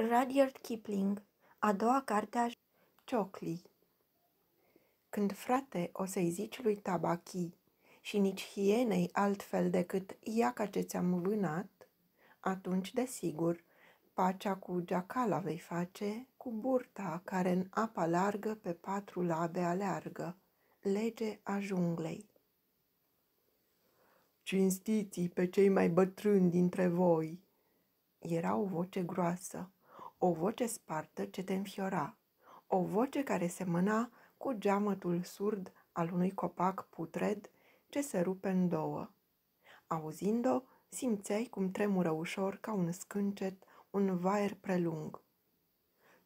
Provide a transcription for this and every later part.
Rudyard Kipling, a doua carte a Cioclii Când, frate, o să-i zici lui Tabachi și nici hienei altfel decât iaca ce ți-am vânat, atunci, desigur, pacea cu geacala vei face, cu burta care în apa largă pe patru labe aleargă, lege a junglei. Cinstiți pe cei mai bătrâni dintre voi, era o voce groasă o voce spartă ce te înfiora, o voce care semăna cu geamătul surd al unui copac putred ce se rupe în două. Auzind-o, simțeai cum tremură ușor ca un scâncet un vaier prelung.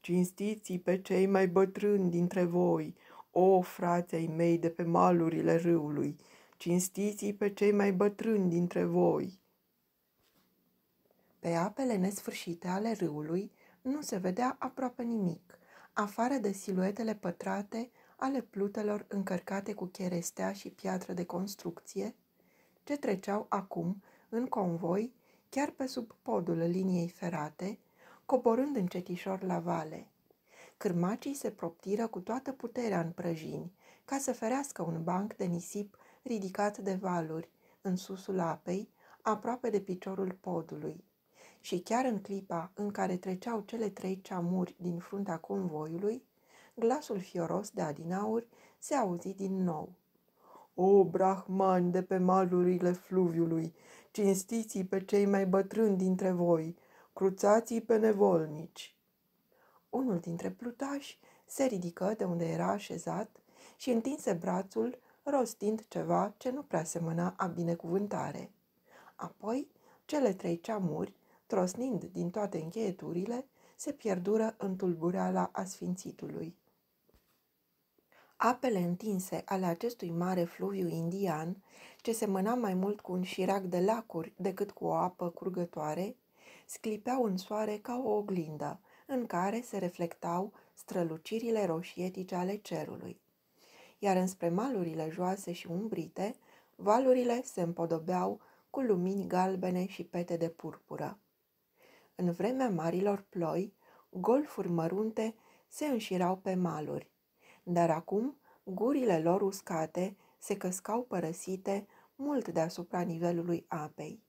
Cinstiți pe cei mai bătrâni dintre voi, o frații mei de pe malurile râului, cinstiți pe cei mai bătrâni dintre voi. Pe apele nesfârșite ale râului nu se vedea aproape nimic, afară de siluetele pătrate ale plutelor încărcate cu cherestea și piatră de construcție, ce treceau acum în convoi chiar pe sub podul liniei ferate, coborând încetișor la vale. Cârmacii se proptiră cu toată puterea în prăjini, ca să ferească un banc de nisip ridicat de valuri, în susul apei, aproape de piciorul podului și chiar în clipa în care treceau cele trei ceamuri din fruntea convoiului, glasul fioros de adinauri se auzi din nou. O, brahmani de pe malurile fluviului, cinstiți pe cei mai bătrâni dintre voi, cruțați pe nevolnici. Unul dintre plutași se ridică de unde era așezat și întinse brațul, rostind ceva ce nu prea semăna a binecuvântare. Apoi, cele trei ceamuri trosnind din toate încheieturile, se pierdură în tulbureala asfințitului. Apele întinse ale acestui mare fluviu indian, ce semăna mai mult cu un șirac de lacuri decât cu o apă curgătoare, sclipeau în soare ca o oglindă, în care se reflectau strălucirile roșietice ale cerului. Iar înspre malurile joase și umbrite, valurile se împodobeau cu lumini galbene și pete de purpură. În vremea marilor ploi, golfuri mărunte se înșirau pe maluri, dar acum gurile lor uscate se căscau părăsite mult deasupra nivelului apei.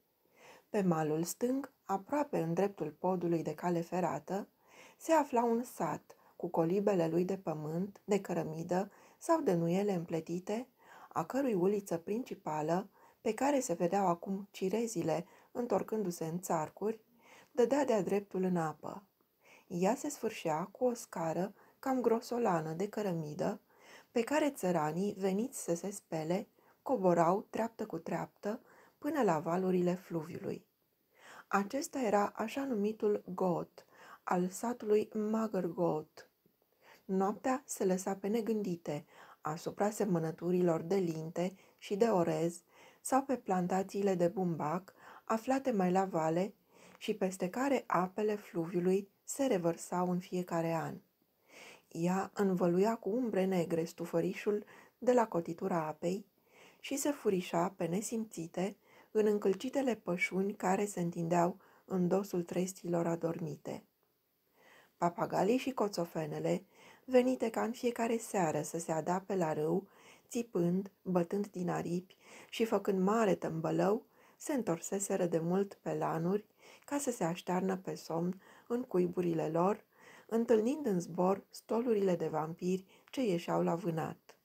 Pe malul stâng, aproape în dreptul podului de cale ferată, se afla un sat cu colibele lui de pământ, de cărămidă sau de nuiele împletite, a cărui uliță principală, pe care se vedeau acum cirezile întorcându-se în țarcuri, dădea de-a dreptul în apă. Ea se sfârșea cu o scară cam grosolană de cărămidă, pe care țăranii, veniți să se spele, coborau treaptă cu treaptă până la valurile fluviului. Acesta era așa numitul Got, al satului Got. Noaptea se lăsa pe negândite asupra semănăturilor de linte și de orez sau pe plantațiile de bumbac aflate mai la vale și peste care apele fluviului se revărsau în fiecare an. Ea învăluia cu umbre negre stufărișul de la cotitura apei și se furișa pe nesimțite în încălcitele pășuni care se întindeau în dosul trestilor adormite. Papagalii și coțofenele, venite ca în fiecare seară să se adape la râu, țipând, bătând din aripi și făcând mare tămbălău, se întorseseră de mult pe lanuri ca să se aștearnă pe somn în cuiburile lor, întâlnind în zbor stolurile de vampiri ce ieșeau la vânat.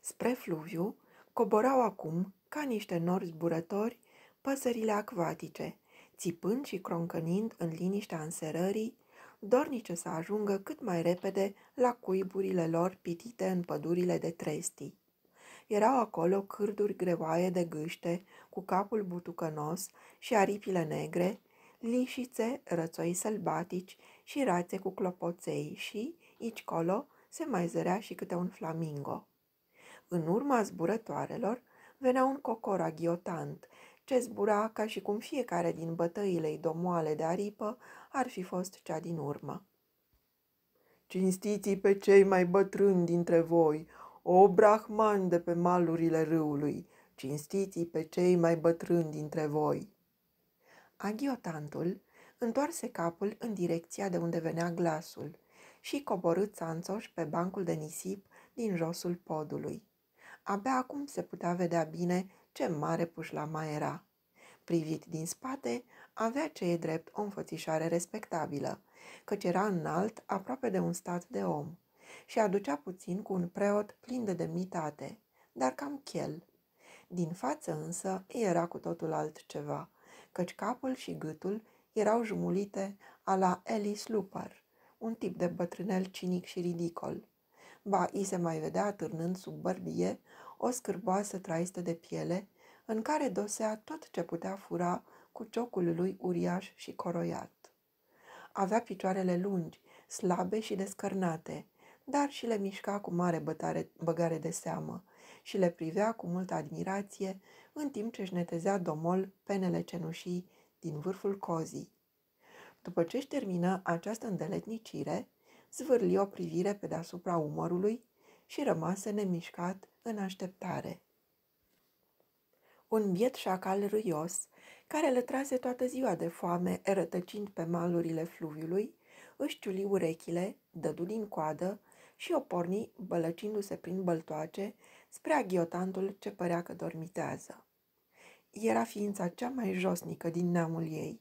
Spre fluviu coborau acum, ca niște nori zburători, păsările acvatice, țipând și croncănind în liniștea înserării, dornice să ajungă cât mai repede la cuiburile lor pitite în pădurile de trestii. Erau acolo cârduri greoaie de gâște, cu capul butucănos și aripile negre, lișițe, rățoi sălbatici și rațe cu clopoței și, aici colo, se mai zărea și câte un flamingo. În urma zburătoarelor venea un cocor aghiotant, ce zbura ca și cum fiecare din bătăile domoale de aripă ar fi fost cea din urmă. Cinstiți pe cei mai bătrâni dintre voi, o brahman de pe malurile râului, cinstiți pe cei mai bătrâni dintre voi. Aghiotantul, întoarse capul în direcția de unde venea glasul și coborâ țanțoș pe bancul de nisip din josul podului. Abia acum se putea vedea bine ce mare pușlama era. Privit din spate, avea ce e drept o înfățișare respectabilă, căci era înalt aproape de un stat de om și aducea puțin cu un preot plin de demnitate, dar cam chel. Din față însă era cu totul altceva, căci capul și gâtul erau jumulite a la Ellis Lupar, un tip de bătrânel cinic și ridicol. Ba, i se mai vedea târnând sub bărbie o scârboasă traistă de piele, în care dosea tot ce putea fura cu ciocul lui uriaș și coroiat. Avea picioarele lungi, slabe și descărnate, dar și le mișca cu mare bătare, băgare de seamă și le privea cu multă admirație în timp ce își netezea domol penele cenușii din vârful cozii. După ce își termină această îndeletnicire, zvârli o privire pe deasupra umărului și rămase nemișcat în așteptare. Un biet șacal râios, care le trase toată ziua de foame, rătăcind pe malurile fluviului, își ciuli urechile, dădu din coadă și o porni, bălăcindu-se prin băltoace, spre aghiotantul ce părea că dormitează. Era ființa cea mai josnică din neamul ei.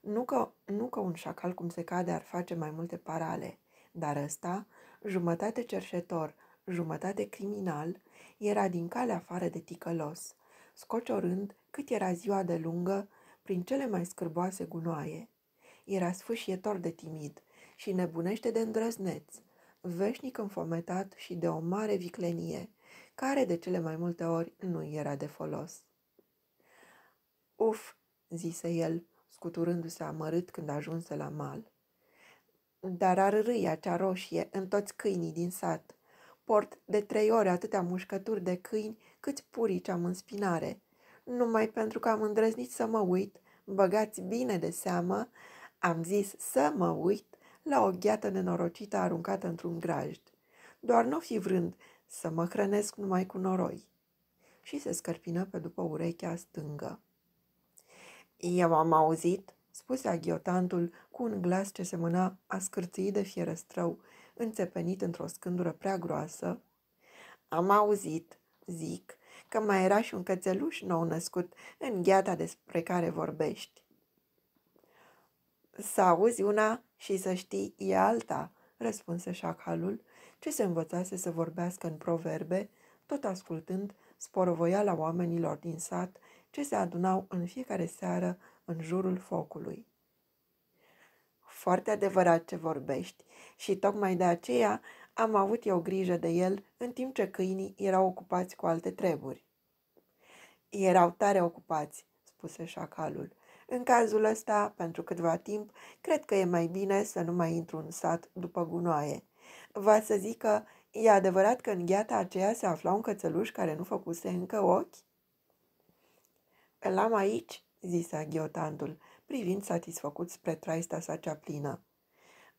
Nu că, nu că un șacal cum se cade ar face mai multe parale, dar ăsta, jumătate cerșetor, jumătate criminal, era din cale afară de ticălos, scociorând cât era ziua de lungă prin cele mai scârboase gunoaie. Era sfâșietor de timid și nebunește de îndrăzneț, veșnic înfometat și de o mare viclenie, care de cele mai multe ori nu era de folos. Uf, zise el, scuturându-se amărât când ajunse la mal. Dar ar râi acea roșie în toți câinii din sat. Port de trei ore atâtea mușcături de câini câți purici am în spinare. Numai pentru că am îndrăznit să mă uit, băgați bine de seamă, am zis să mă uit la o gheată nenorocită aruncată într-un grajd. Doar nu fi vrând să mă hrănesc numai cu noroi. Și se scărpină pe după urechea stângă. Eu am auzit, spuse aghiotantul cu un glas ce semăna a scârții de fierăstrău, înțepenit într-o scândură prea groasă. Am auzit, zic, că mai era și un cățeluș nou născut în gheata despre care vorbești. Să auzi una și să știi e alta, răspunse șacalul, ce se învățase să vorbească în proverbe, tot ascultând sporovoiala oamenilor din sat ce se adunau în fiecare seară în jurul focului. Foarte adevărat ce vorbești și tocmai de aceea am avut eu grijă de el în timp ce câinii erau ocupați cu alte treburi. Erau tare ocupați, spuse șacalul. În cazul ăsta, pentru câtva timp, cred că e mai bine să nu mai intru în sat după gunoaie. Va să zic că e adevărat că în gheata aceea se afla un cățeluș care nu făcuse încă ochi? Îl am aici, zise aghiotantul, privind satisfăcut spre traista sa cea plină.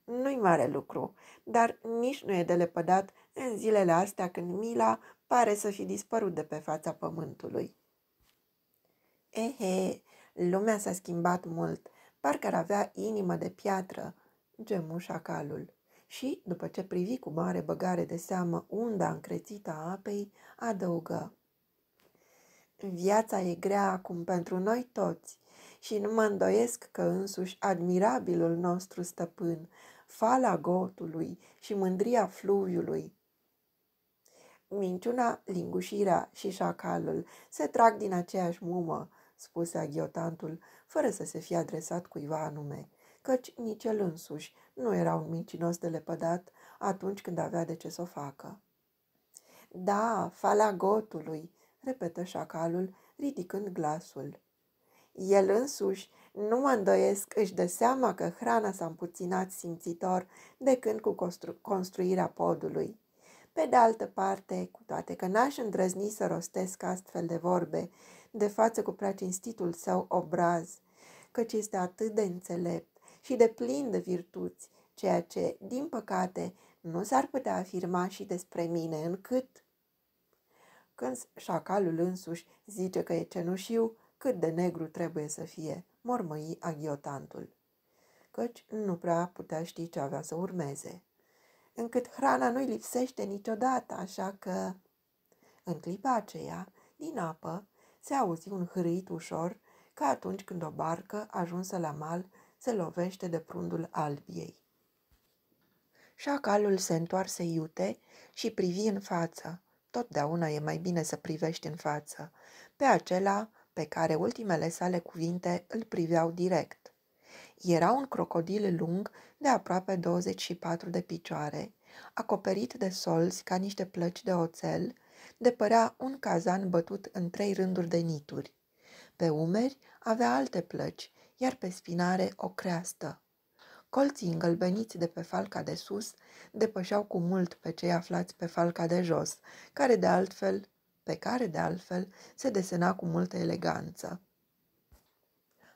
Nu-i mare lucru, dar nici nu e de lepădat în zilele astea când mila pare să fi dispărut de pe fața pământului. Ehe, lumea s-a schimbat mult, parcă ar avea inimă de piatră, gemu șacalul. Și, după ce privi cu mare băgare de seamă unda încrețită a apei, adăugă. Viața e grea acum pentru noi toți și nu mă îndoiesc că însuși admirabilul nostru stăpân, fala gotului și mândria fluviului, Minciuna, lingușirea și șacalul se trag din aceeași mumă, spuse aghiotantul, fără să se fie adresat cuiva anume, căci nici el însuși nu era un mincinos de lepădat atunci când avea de ce să o facă. Da, fala gotului, repetă șacalul, ridicând glasul. El însuși, nu mă îndoiesc, își dă seama că hrana s-a împuținat simțitor de când cu constru- construirea podului. Pe de altă parte, cu toate că n-aș îndrăzni să rostesc astfel de vorbe de față cu prea cinstitul său obraz, căci este atât de înțelept și de plin de virtuți, ceea ce, din păcate, nu s-ar putea afirma și despre mine, încât când șacalul însuși zice că e cenușiu, cât de negru trebuie să fie, mormăi aghiotantul. căci nu prea putea ști ce avea să urmeze. Încât hrana nu-i lipsește niciodată, așa că... În clipa aceea, din apă, se auzi un hârâit ușor, ca atunci când o barcă, ajunsă la mal, se lovește de prundul albiei. Șacalul se întoarse iute și privi în față. Totdeauna e mai bine să privești în față, pe acela pe care ultimele sale cuvinte îl priveau direct. Era un crocodil lung de aproape 24 de picioare, acoperit de solzi ca niște plăci de oțel, de părea un cazan bătut în trei rânduri de nituri. Pe umeri avea alte plăci, iar pe spinare o creastă. Colții îngălbeniți de pe falca de sus depășeau cu mult pe cei aflați pe falca de jos, care de altfel, pe care de altfel se desena cu multă eleganță.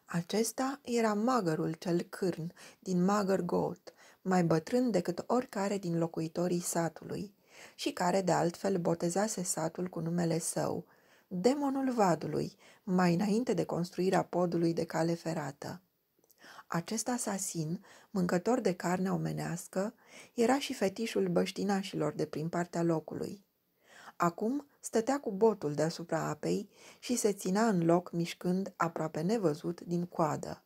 Acesta era magărul cel cârn din Magăr Goat, mai bătrân decât oricare din locuitorii satului, și care de altfel botezase satul cu numele său, demonul vadului, mai înainte de construirea podului de cale ferată. Acest asasin, mâncător de carne omenească, era și fetișul băștinașilor de prin partea locului. Acum stătea cu botul deasupra apei și se ținea în loc mișcând aproape nevăzut din coadă.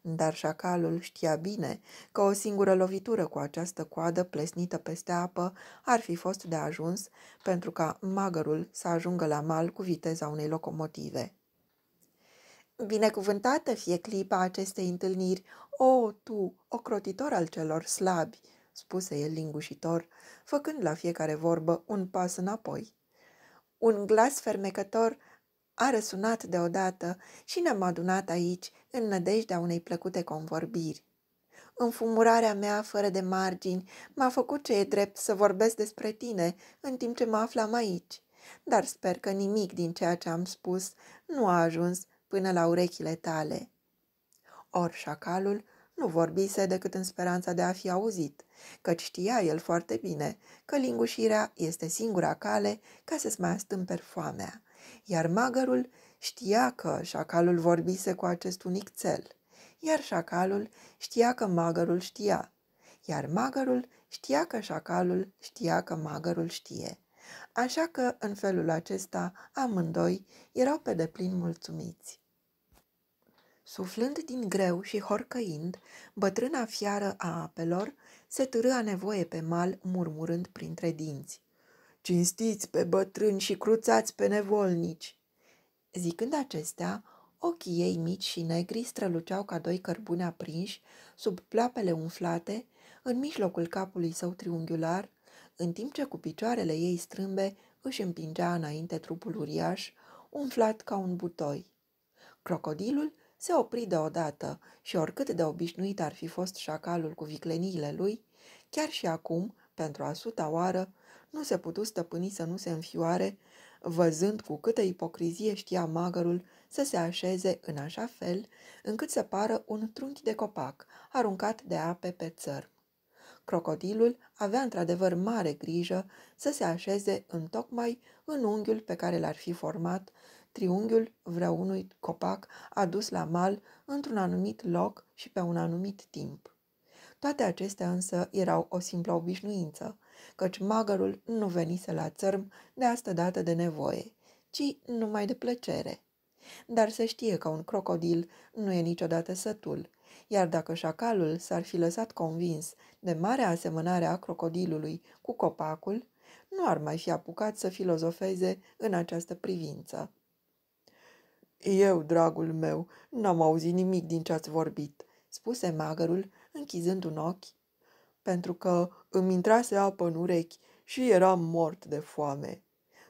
Dar șacalul știa bine că o singură lovitură cu această coadă plesnită peste apă ar fi fost de ajuns pentru ca magărul să ajungă la mal cu viteza unei locomotive. Binecuvântată fie clipa acestei întâlniri, o, tu, ocrotitor al celor slabi, spuse el lingușitor, făcând la fiecare vorbă un pas înapoi. Un glas fermecător a răsunat deodată și ne-am adunat aici în nădejdea unei plăcute convorbiri. Înfumurarea mea fără de margini m-a făcut ce e drept să vorbesc despre tine în timp ce mă aflam aici, dar sper că nimic din ceea ce am spus nu a ajuns până la urechile tale. Or șacalul nu vorbise decât în speranța de a fi auzit, căci știa el foarte bine că lingușirea este singura cale ca să-ți mai astâmperi foamea, iar magărul știa că șacalul vorbise cu acest unic cel, iar șacalul știa că magărul știa, iar magărul știa că șacalul știa că magărul știe. Așa că, în felul acesta, amândoi erau pe deplin mulțumiți. Suflând din greu și horcăind, bătrâna fiară a apelor se târâa nevoie pe mal, murmurând printre dinți. Cinstiți pe bătrâni și cruțați pe nevolnici! Zicând acestea, ochii ei mici și negri străluceau ca doi cărbuni aprinși, sub pleoapele umflate, în mijlocul capului său triunghiular, în timp ce cu picioarele ei strâmbe își împingea înainte trupul uriaș, umflat ca un butoi. Crocodilul se opri deodată și oricât de obișnuit ar fi fost șacalul cu vicleniile lui, chiar și acum, pentru a suta oară, nu se putu stăpâni să nu se înfioare, văzând cu câtă ipocrizie știa magărul să se așeze în așa fel încât să pară un trunchi de copac aruncat de ape pe țărm. Crocodilul avea într-adevăr mare grijă să se așeze în tocmai în unghiul pe care l-ar fi format triunghiul vreunui copac adus la mal într-un anumit loc și pe un anumit timp. Toate acestea însă erau o simplă obișnuință, căci magărul nu venise la țărm de asta dată de nevoie, ci numai de plăcere. Dar se știe că un crocodil nu e niciodată sătul, iar dacă șacalul s-ar fi lăsat convins de marea asemănare a crocodilului cu copacul, nu ar mai fi apucat să filozofeze în această privință. Eu, dragul meu, n-am auzit nimic din ce ați vorbit, spuse magărul, închizând un ochi, pentru că îmi intrase apă în urechi și eram mort de foame.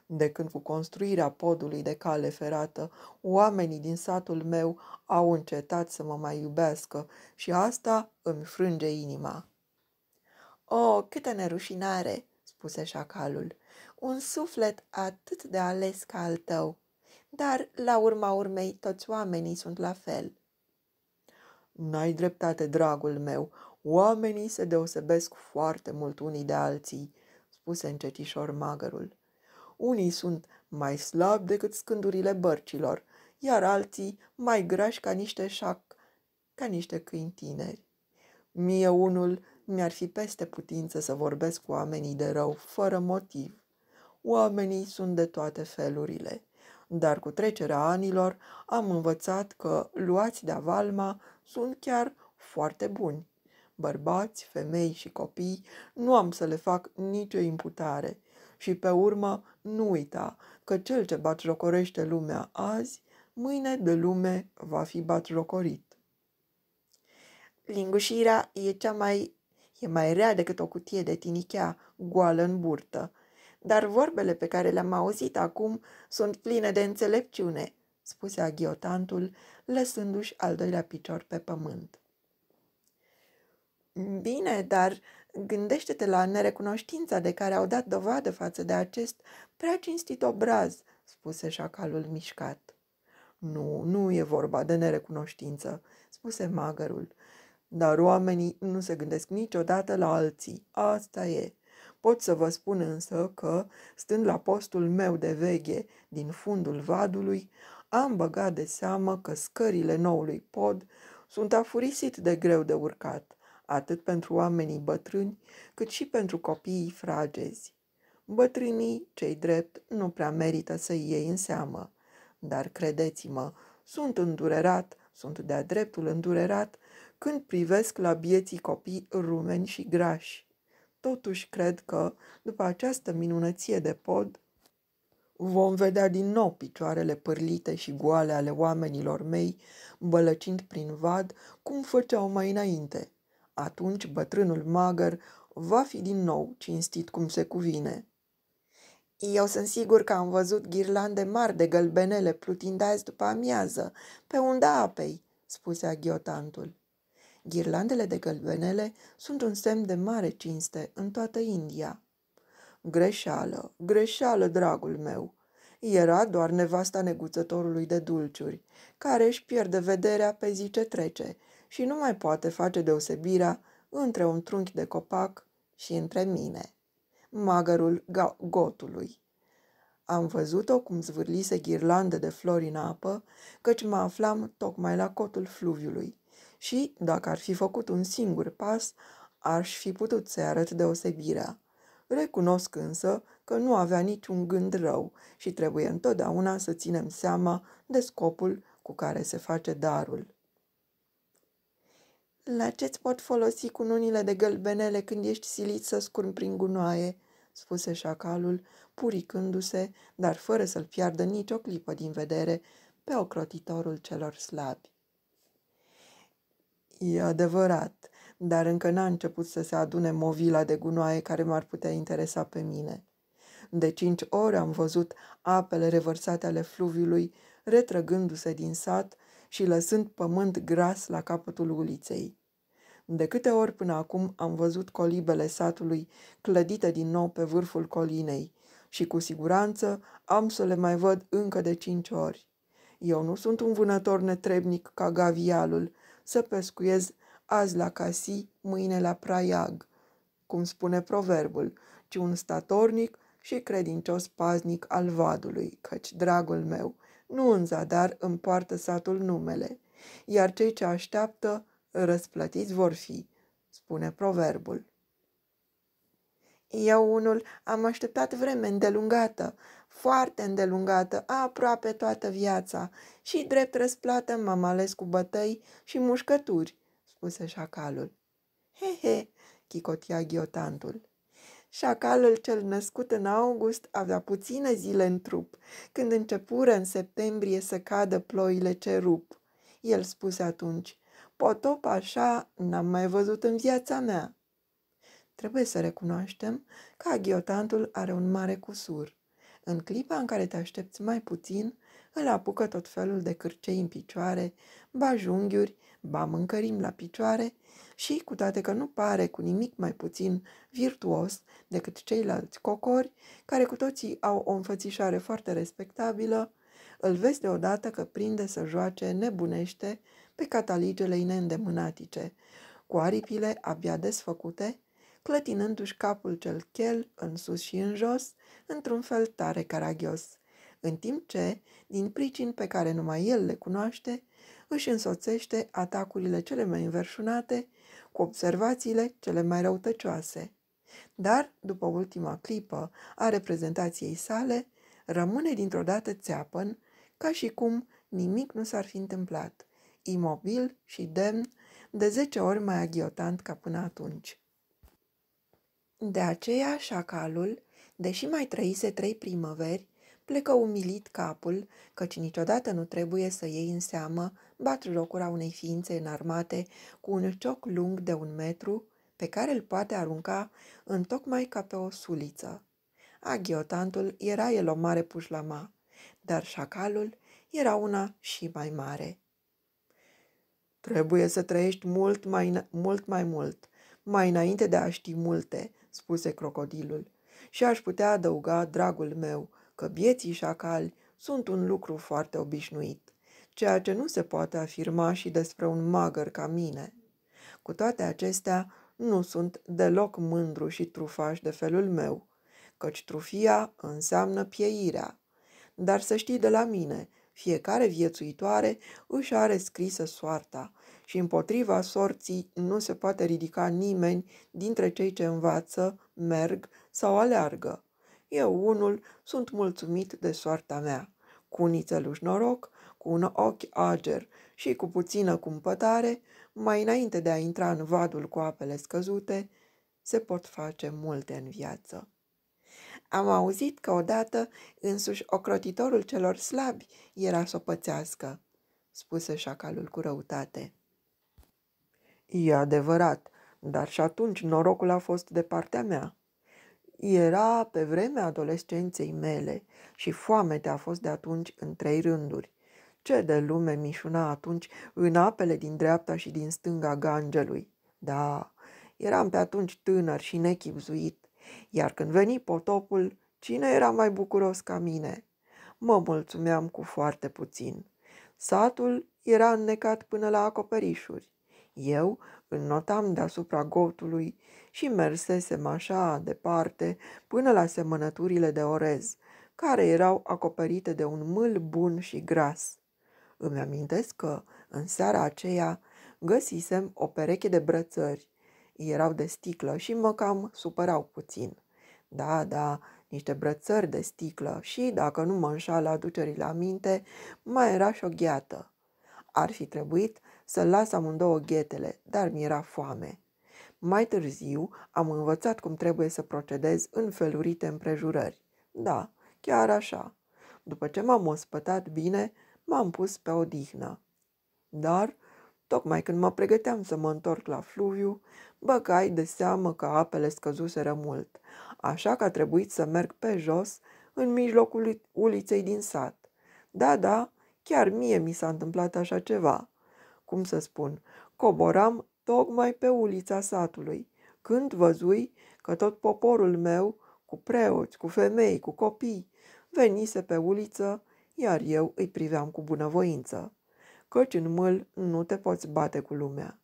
De când cu construirea podului de cale ferată, oamenii din satul meu au încetat să mă mai iubească și asta îmi frânge inima. O, oh, câtă nerușinare!" spuse șacalul. Un suflet atât de ales ca al tău dar, la urma urmei, toți oamenii sunt la fel. N-ai dreptate, dragul meu. Oamenii se deosebesc foarte mult unii de alții, spuse încetișor magărul. Unii sunt mai slabi decât scândurile bărcilor, iar alții mai grași ca niște șac, ca niște câini tineri. Mie unul mi-ar fi peste putință să vorbesc cu oamenii de rău, fără motiv. Oamenii sunt de toate felurile, dar cu trecerea anilor am învățat că luați de avalma sunt chiar foarte buni. Bărbați, femei și copii nu am să le fac nicio imputare și pe urmă nu uita că cel ce batjocorește lumea azi, mâine de lume va fi batjocorit. Lingușirea e cea mai E mai rea decât o cutie de tinichea goală în burtă. Dar vorbele pe care le-am auzit acum sunt pline de înțelepciune, spuse aghiotantul, lăsându-și al doilea picior pe pământ. Bine, dar gândește-te la nerecunoștința de care au dat dovadă față de acest prea cinstit obraz, spuse șacalul mișcat. Nu, nu e vorba de nerecunoștință, spuse magărul. Dar oamenii nu se gândesc niciodată la alții. Asta e. Pot să vă spun însă că, stând la postul meu de veghe din fundul vadului, am băgat de seamă că scările noului pod sunt afurisit de greu de urcat, atât pentru oamenii bătrâni, cât și pentru copiii fragezi. Bătrânii, cei drept, nu prea merită să iei în seamă, dar credeți-mă, sunt îndurerat, sunt de-a dreptul îndurerat când privesc la bieții copii rumeni și grași. Totuși cred că, după această minunăție de pod, vom vedea din nou picioarele pârlite și goale ale oamenilor mei, bălăcind prin vad, cum făceau mai înainte. Atunci bătrânul magăr va fi din nou cinstit cum se cuvine. Eu sunt sigur că am văzut ghirlande mari de gălbenele plutind azi după amiază, pe unda apei, spuse aghiotantul. Ghirlandele de gălbenele sunt un semn de mare cinste în toată India. Greșeală, greșeală, dragul meu. Era doar nevasta neguțătorului de dulciuri, care își pierde vederea pe zi ce trece și nu mai poate face deosebirea între un trunchi de copac și între mine, magărul gotului. Am văzut-o cum zvârlise ghirlande de flori în apă, căci mă aflam tocmai la cotul fluviului și, dacă ar fi făcut un singur pas, aș fi putut să-i arăt deosebirea. Recunosc însă că nu avea niciun gând rău și trebuie întotdeauna să ținem seama de scopul cu care se face darul. La ce-ți pot folosi cununile de gălbenele când ești silit să scurmi prin gunoaie?" spuse șacalul, puricându-se, dar fără să-l piardă nicio clipă din vedere, pe ocrotitorul celor slabi. E adevărat, dar încă n-a început să se adune movila de gunoaie care m-ar putea interesa pe mine. De cinci ori am văzut apele revărsate ale fluviului retrăgându-se din sat și lăsând pământ gras la capătul uliței. De câte ori până acum am văzut colibele satului clădite din nou pe vârful colinei și cu siguranță am să le mai văd încă de cinci ori. Eu nu sunt un vânător netrebnic ca gavialul, să pescuiez azi la Casi, mâine la Praiag, cum spune proverbul, ci un statornic și credincios paznic al vadului, căci, dragul meu, nu în zadar îmi poartă satul numele, iar cei ce așteaptă răsplătiți vor fi, spune proverbul. Eu unul am așteptat vreme îndelungată, foarte îndelungată, aproape toată viața și drept răsplată m-am ales cu bătăi și mușcături, spuse șacalul. He, he, chicotia ghiotantul. Șacalul cel născut în august avea puține zile în trup, când începură în septembrie să cadă ploile ce rup. El spuse atunci, potop așa n-am mai văzut în viața mea. Trebuie să recunoaștem că aghiotantul are un mare cusur. În clipa în care te aștepți mai puțin, îl apucă tot felul de cârcei în picioare, ba junghiuri, ba mâncărim la picioare și, cu toate că nu pare cu nimic mai puțin virtuos decât ceilalți cocori, care cu toții au o înfățișare foarte respectabilă, îl vezi deodată că prinde să joace nebunește pe cataligele neîndemânatice, cu aripile abia desfăcute, clătinându-și capul cel chel în sus și în jos, într-un fel tare caragios, în timp ce, din pricini pe care numai el le cunoaște, își însoțește atacurile cele mai înverșunate cu observațiile cele mai răutăcioase. Dar, după ultima clipă a reprezentației sale, rămâne dintr-o dată țeapăn, ca și cum nimic nu s-ar fi întâmplat, imobil și demn, de zece ori mai aghiotant ca până atunci. De aceea, șacalul, deși mai trăise trei primăveri, plecă umilit capul, căci niciodată nu trebuie să iei în seamă batrocura unei ființe înarmate cu un cioc lung de un metru, pe care îl poate arunca în tocmai ca pe o suliță. Aghiotantul era el o mare pușlama, dar șacalul era una și mai mare. Trebuie să trăiești mult mai, mult mai mult, mai înainte de a ști multe, spuse crocodilul. Și aș putea adăuga, dragul meu, că bieții șacali sunt un lucru foarte obișnuit, ceea ce nu se poate afirma și despre un magăr ca mine. Cu toate acestea, nu sunt deloc mândru și trufaș de felul meu, căci trufia înseamnă pieirea. Dar să știi de la mine, fiecare viețuitoare își are scrisă soarta și împotriva sorții nu se poate ridica nimeni dintre cei ce învață, merg sau aleargă. Eu unul sunt mulțumit de soarta mea, cu un nițeluș noroc, cu un ochi ager și cu puțină cumpătare, mai înainte de a intra în vadul cu apele scăzute, se pot face multe în viață. Am auzit că odată însuși ocrotitorul celor slabi era să o pățească, spuse șacalul cu răutate. E adevărat, dar și atunci norocul a fost de partea mea. Era pe vremea adolescenței mele și foamea a fost de atunci în trei rânduri. Ce de lume mișuna atunci în apele din dreapta și din stânga gangelui. Da, eram pe atunci tânăr și nechipzuit, iar când veni potopul, cine era mai bucuros ca mine? Mă mulțumeam cu foarte puțin. Satul era înnecat până la acoperișuri. Eu înnotam deasupra gotului și mersesem așa departe până la semănăturile de orez, care erau acoperite de un mâl bun și gras. Îmi amintesc că, în seara aceea, găsisem o pereche de brățări. Erau de sticlă și mă cam supărau puțin. Da, da, niște brățări de sticlă și, dacă nu mă înșală aducerile aminte, mai era și o gheată. Ar fi trebuit să las amândouă ghetele, dar mi-era foame. Mai târziu am învățat cum trebuie să procedez în felurite împrejurări. Da, chiar așa. După ce m-am ospătat bine, m-am pus pe odihnă. Dar, tocmai când mă pregăteam să mă întorc la fluviu, băcai de seamă că apele scăzuseră mult, așa că a trebuit să merg pe jos, în mijlocul uliței din sat. Da, da, chiar mie mi s-a întâmplat așa ceva. Cum să spun, coboram tocmai pe ulița satului, când văzui că tot poporul meu, cu preoți, cu femei, cu copii, venise pe uliță, iar eu îi priveam cu bunăvoință, căci în mâl nu te poți bate cu lumea.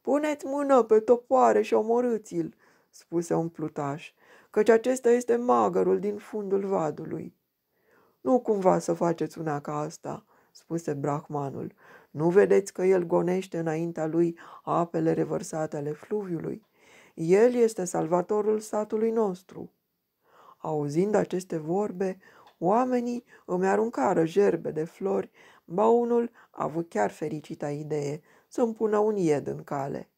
Puneți mână pe topoare și omorâți-l, spuse un plutaș, căci acesta este magărul din fundul vadului. Nu cumva să faceți una ca asta, spuse brahmanul. Nu vedeți că el gonește înaintea lui apele revărsate ale fluviului? El este salvatorul satului nostru. Auzind aceste vorbe, oamenii îmi aruncară gerbe de flori, ba unul a avut chiar fericita idee să-mi pună un ied în cale.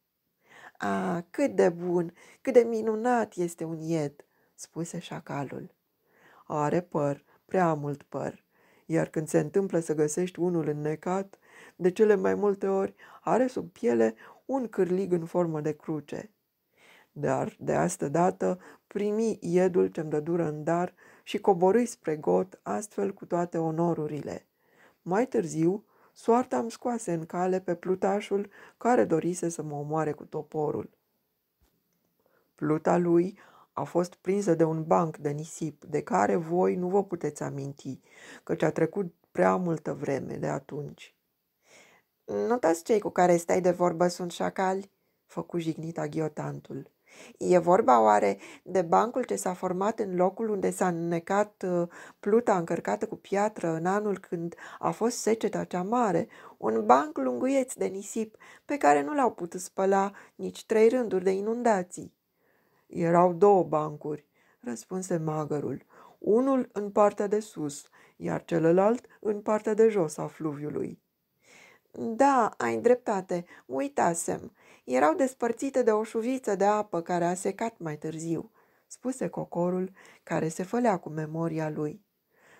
A, cât de bun, cât de minunat este un ied!" spuse șacalul. Are păr, prea mult păr, iar când se întâmplă să găsești unul înnecat, de cele mai multe ori are sub piele un cârlig în formă de cruce. Dar de asta dată primi iedul ce-mi dă dură în dar și coborâi spre got astfel cu toate onorurile. Mai târziu, soarta îmi scoase în cale pe plutașul care dorise să mă omoare cu toporul. Pluta lui a fost prinsă de un banc de nisip, de care voi nu vă puteți aminti, căci a trecut prea multă vreme de atunci. Nu toți cei cu care stai de vorbă sunt șacali?" făcu jignit aghiotantul. E vorba oare de bancul ce s-a format în locul unde s-a înnecat uh, pluta încărcată cu piatră în anul când a fost seceta cea mare, un banc lunguieț de nisip pe care nu l-au putut spăla nici trei rânduri de inundații? Erau două bancuri, răspunse magărul, unul în partea de sus, iar celălalt în partea de jos a fluviului. Da, ai dreptate, uitasem. Erau despărțite de o șuviță de apă care a secat mai târziu, spuse cocorul, care se fălea cu memoria lui.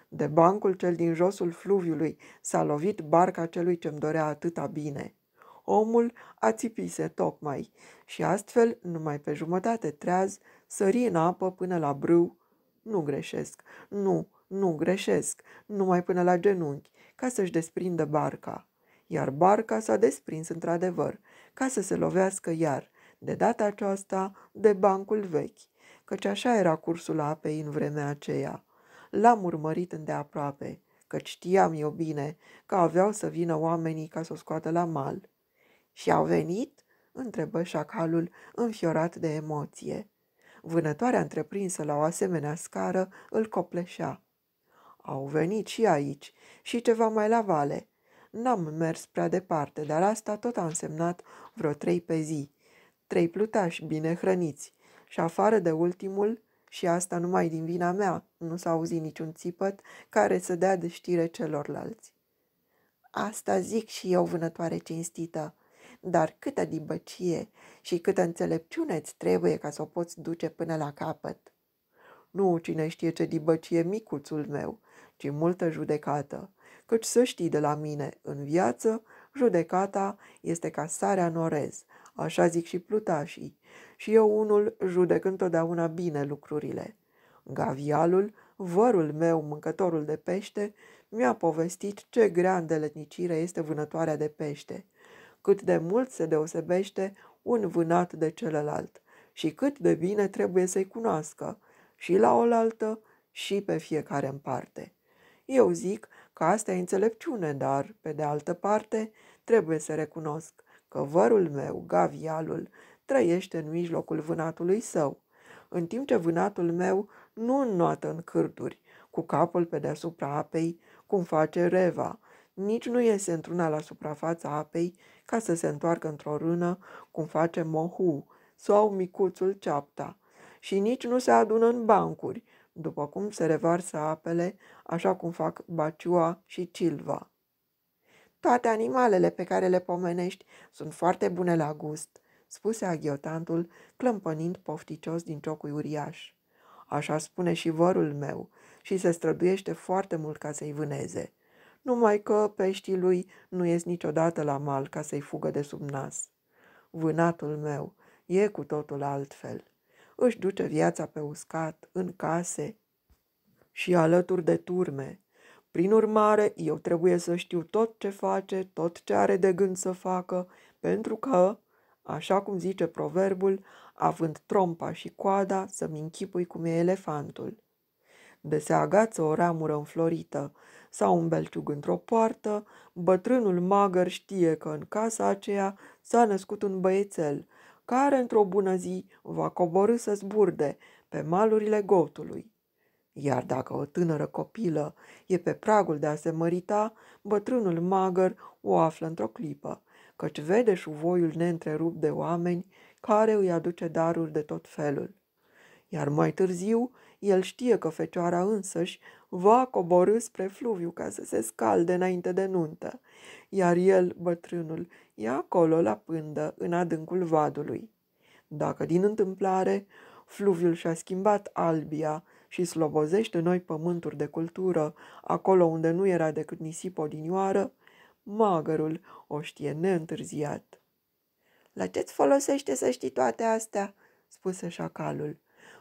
De bancul cel din josul fluviului s-a lovit barca celui ce-mi dorea atâta bine. Omul a țipise tocmai și astfel, numai pe jumătate treaz, sări în apă până la brâu. Nu greșesc, nu, nu greșesc, numai până la genunchi, ca să-și desprindă barca iar barca s-a desprins într-adevăr, ca să se lovească iar, de data aceasta, de bancul vechi, căci așa era cursul apei în vremea aceea. L-am urmărit îndeaproape, căci știam eu bine că aveau să vină oamenii ca să o scoată la mal. Și au venit? întrebă șacalul, înfiorat de emoție. Vânătoarea întreprinsă la o asemenea scară îl copleșea. Au venit și aici și ceva mai la vale, N-am mers prea departe, dar asta tot a însemnat vreo trei pe zi. Trei plutași bine hrăniți. Și afară de ultimul, și asta numai din vina mea, nu s-a auzit niciun țipăt care să dea de știre celorlalți. Asta zic și eu, vânătoare cinstită, dar câtă dibăcie și câtă înțelepciune îți trebuie ca să o poți duce până la capăt. Nu cine știe ce dibăcie micuțul meu, ci multă judecată. Căci să știi de la mine, în viață, judecata este ca sarea în orez, așa zic și plutașii, și eu unul judec întotdeauna bine lucrurile. Gavialul, vărul meu, mâncătorul de pește, mi-a povestit ce grea îndeletnicire este vânătoarea de pește, cât de mult se deosebește un vânat de celălalt și cât de bine trebuie să-i cunoască, și la oaltă și pe fiecare în parte. Eu zic că asta e înțelepciune, dar, pe de altă parte, trebuie să recunosc că vărul meu, gavialul, trăiește în mijlocul vânatului său, în timp ce vânatul meu nu înnoată în cârduri, cu capul pe deasupra apei, cum face reva, nici nu iese într-una la suprafața apei ca să se întoarcă într-o rână, cum face mohu sau micuțul ceapta, și nici nu se adună în bancuri, după cum se revarsă apele, așa cum fac baciua și cilva. Toate animalele pe care le pomenești sunt foarte bune la gust, spuse aghiotantul, clămpănind pofticios din ciocul uriaș. Așa spune și vărul meu și se străduiește foarte mult ca să-i vâneze. Numai că peștii lui nu ies niciodată la mal ca să-i fugă de sub nas. Vânatul meu e cu totul altfel își duce viața pe uscat, în case și alături de turme. Prin urmare, eu trebuie să știu tot ce face, tot ce are de gând să facă, pentru că, așa cum zice proverbul, având trompa și coada, să-mi închipui cum e elefantul. De se agață o ramură înflorită sau un belciug într-o poartă, bătrânul magăr știe că în casa aceea s-a născut un băiețel care într-o bună zi va coborâ să zburde pe malurile gotului. Iar dacă o tânără copilă e pe pragul de a se mărita, bătrânul magăr o află într-o clipă, căci vede șuvoiul neîntrerupt de oameni care îi aduce daruri de tot felul. Iar mai târziu, el știe că fecioara însăși va coborâ spre fluviu ca să se scalde înainte de nuntă, iar el, bătrânul, e acolo la pândă, în adâncul vadului. Dacă din întâmplare fluviul și-a schimbat albia și slobozește noi pământuri de cultură, acolo unde nu era decât nisip odinioară, magărul o știe neîntârziat. La ce-ți folosește să știi toate astea?" spuse șacalul.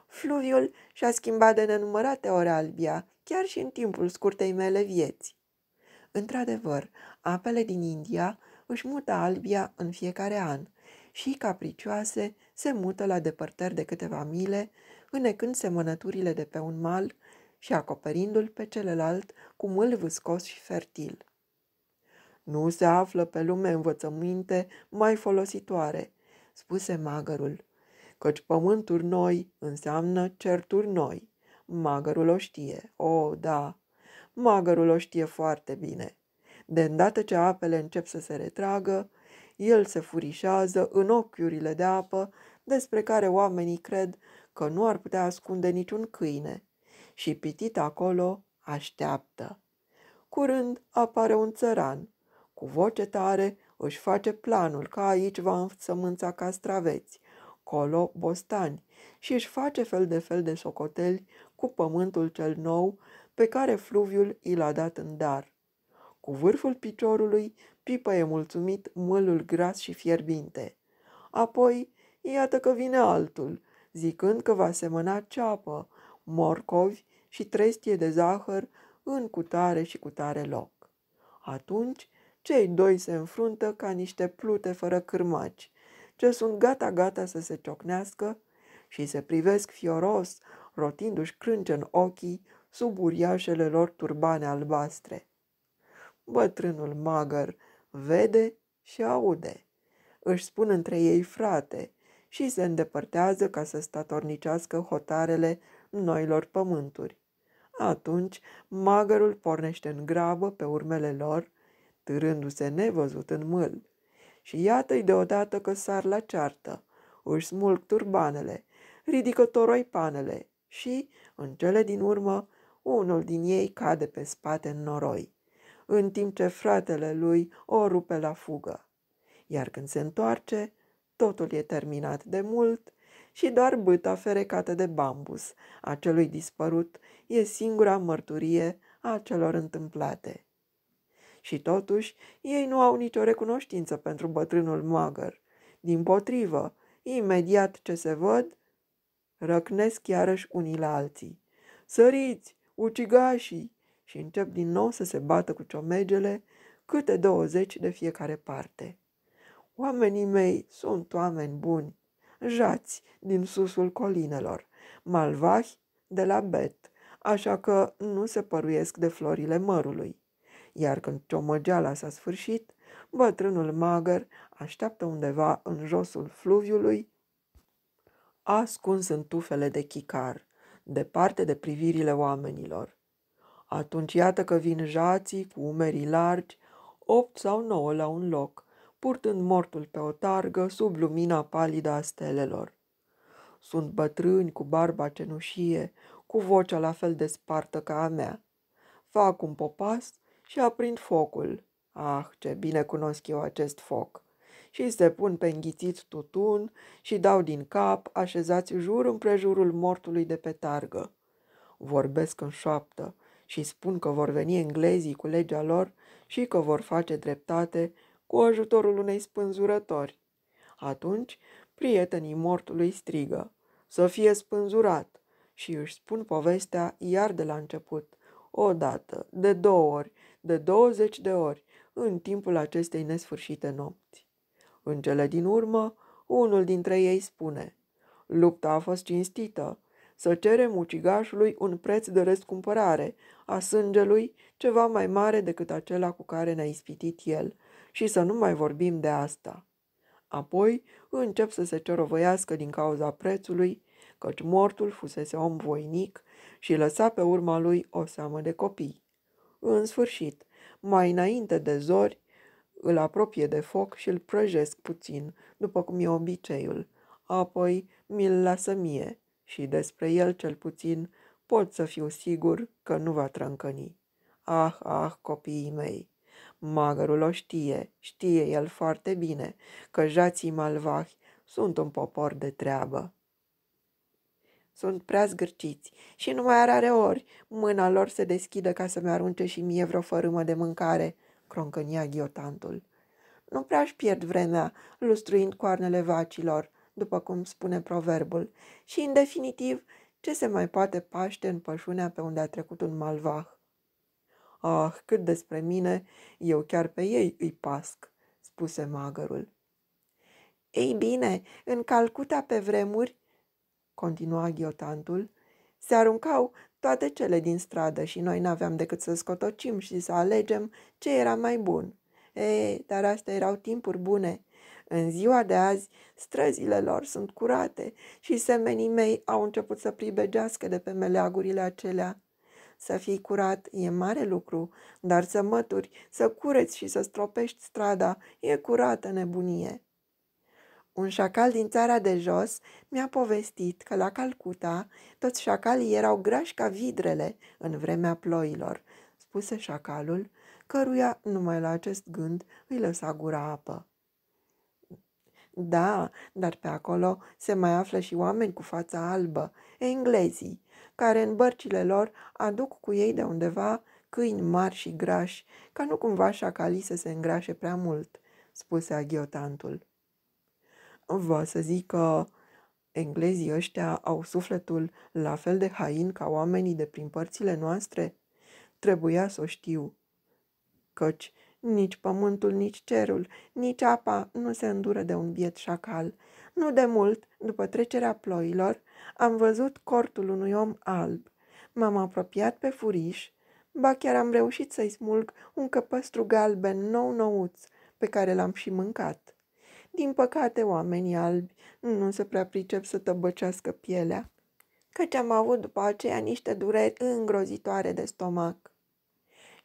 Fluviul și-a schimbat de nenumărate ori albia, chiar și în timpul scurtei mele vieți. Într-adevăr, apele din India își mută albia în fiecare an și capricioase se mută la depărtări de câteva mile, înecând semănăturile de pe un mal și acoperindu-l pe celălalt cu mâl vâscos și fertil. Nu se află pe lume învățăminte mai folositoare, spuse magărul, căci pământuri noi înseamnă certuri noi. Magărul o știe, o, da, magărul o știe foarte bine. De îndată ce apele încep să se retragă, el se furișează în ochiurile de apă despre care oamenii cred că nu ar putea ascunde niciun câine și pitit acolo așteaptă. Curând apare un țăran. Cu voce tare își face planul că aici va însămânța castraveți, colo bostani și își face fel de fel de socoteli cu pământul cel nou pe care fluviul i l-a dat în dar. Cu vârful piciorului pipăie mulțumit mâlul gras și fierbinte. Apoi, iată că vine altul, zicând că va semăna ceapă, morcovi și trestie de zahăr în cutare și cutare loc. Atunci, cei doi se înfruntă ca niște plute fără cârmaci, ce sunt gata-gata să se ciocnească și se privesc fioros, rotindu-și crânce în ochii sub uriașele lor turbane albastre. Bătrânul magăr vede și aude. Își spun între ei frate și se îndepărtează ca să statornicească hotarele noilor pământuri. Atunci magărul pornește în grabă pe urmele lor, târându-se nevăzut în mâl. Și iată-i deodată că sar la ceartă, își smulg turbanele, ridică toroi panele și, în cele din urmă, unul din ei cade pe spate în noroi, în timp ce fratele lui o rupe la fugă. Iar când se întoarce, totul e terminat de mult și doar bâta ferecată de bambus a celui dispărut e singura mărturie a celor întâmplate. Și totuși, ei nu au nicio recunoștință pentru bătrânul magăr. Din potrivă, imediat ce se văd, răcnesc iarăși unii la alții. Săriți, ucigașii! Și încep din nou să se bată cu ciomegele, câte douăzeci de fiecare parte. Oamenii mei sunt oameni buni, jați din susul colinelor, malvahi de la bet, așa că nu se păruiesc de florile mărului. Iar când ciomăgeala s-a sfârșit, bătrânul magăr așteaptă undeva în josul fluviului, ascuns în tufele de chicar, departe de privirile oamenilor. Atunci iată că vin jații cu umerii largi, opt sau nouă la un loc, purtând mortul pe o targă sub lumina palidă a stelelor. Sunt bătrâni cu barba cenușie, cu vocea la fel de spartă ca a mea. Fac un popas și aprind focul. Ah, ce bine cunosc eu acest foc! Și se pun pe înghițit tutun și dau din cap, așezați jur împrejurul mortului de pe targă. Vorbesc în șoaptă și spun că vor veni englezii cu legea lor și că vor face dreptate cu ajutorul unei spânzurători. Atunci, prietenii mortului strigă, să fie spânzurat și își spun povestea iar de la început, o dată, de două ori, de douăzeci de ori, în timpul acestei nesfârșite nopți. În cele din urmă, unul dintre ei spune, lupta a fost cinstită, să cerem ucigașului un preț de răscumpărare a sângelui ceva mai mare decât acela cu care ne-a ispitit el și să nu mai vorbim de asta. Apoi încep să se cerovăiască din cauza prețului, căci mortul fusese om voinic și lăsa pe urma lui o seamă de copii. În sfârșit, mai înainte de zori, îl apropie de foc și îl prăjesc puțin, după cum e obiceiul. Apoi mi-l lasă mie și despre el cel puțin pot să fiu sigur că nu va trâncăni. Ah, ah, copiii mei! Magărul o știe, știe el foarte bine că jații malvahi sunt un popor de treabă. Sunt prea zgârciți și numai a rare ori mâna lor se deschidă ca să-mi arunce și mie vreo fărâmă de mâncare, croncănia ghiotantul. Nu prea-și pierd vremea lustruind coarnele vacilor, după cum spune proverbul, și, în definitiv, ce se mai poate paște în pășunea pe unde a trecut un malvah? Ah, cât despre mine, eu chiar pe ei îi pasc, spuse magărul. Ei bine, în Calcuta pe vremuri, continua ghiotantul, se aruncau toate cele din stradă și noi n-aveam decât să scotocim și să alegem ce era mai bun. Ei, dar astea erau timpuri bune. În ziua de azi, străzile lor sunt curate și semenii mei au început să pribegească de pe meleagurile acelea. Să fii curat e mare lucru, dar să mături, să cureți și să stropești strada e curată nebunie. Un șacal din țara de jos mi-a povestit că la Calcuta toți șacalii erau grași ca vidrele în vremea ploilor, spuse șacalul, căruia numai la acest gând îi lăsa gura apă. Da, dar pe acolo se mai află și oameni cu fața albă, englezii, care în bărcile lor aduc cu ei de undeva câini mari și grași, ca nu cumva șacalii să se îngrașe prea mult, spuse aghiotantul. Vă să zic că englezii ăștia au sufletul la fel de hain ca oamenii de prin părțile noastre? Trebuia să o știu, căci nici pământul, nici cerul, nici apa nu se îndură de un biet șacal. Nu de mult, după trecerea ploilor, am văzut cortul unui om alb. M-am apropiat pe furiș, ba chiar am reușit să-i smulg un căpăstru galben nou-nouț, pe care l-am și mâncat. Din păcate, oamenii albi nu se prea pricep să tăbăcească pielea, căci am avut după aceea niște dureri îngrozitoare de stomac.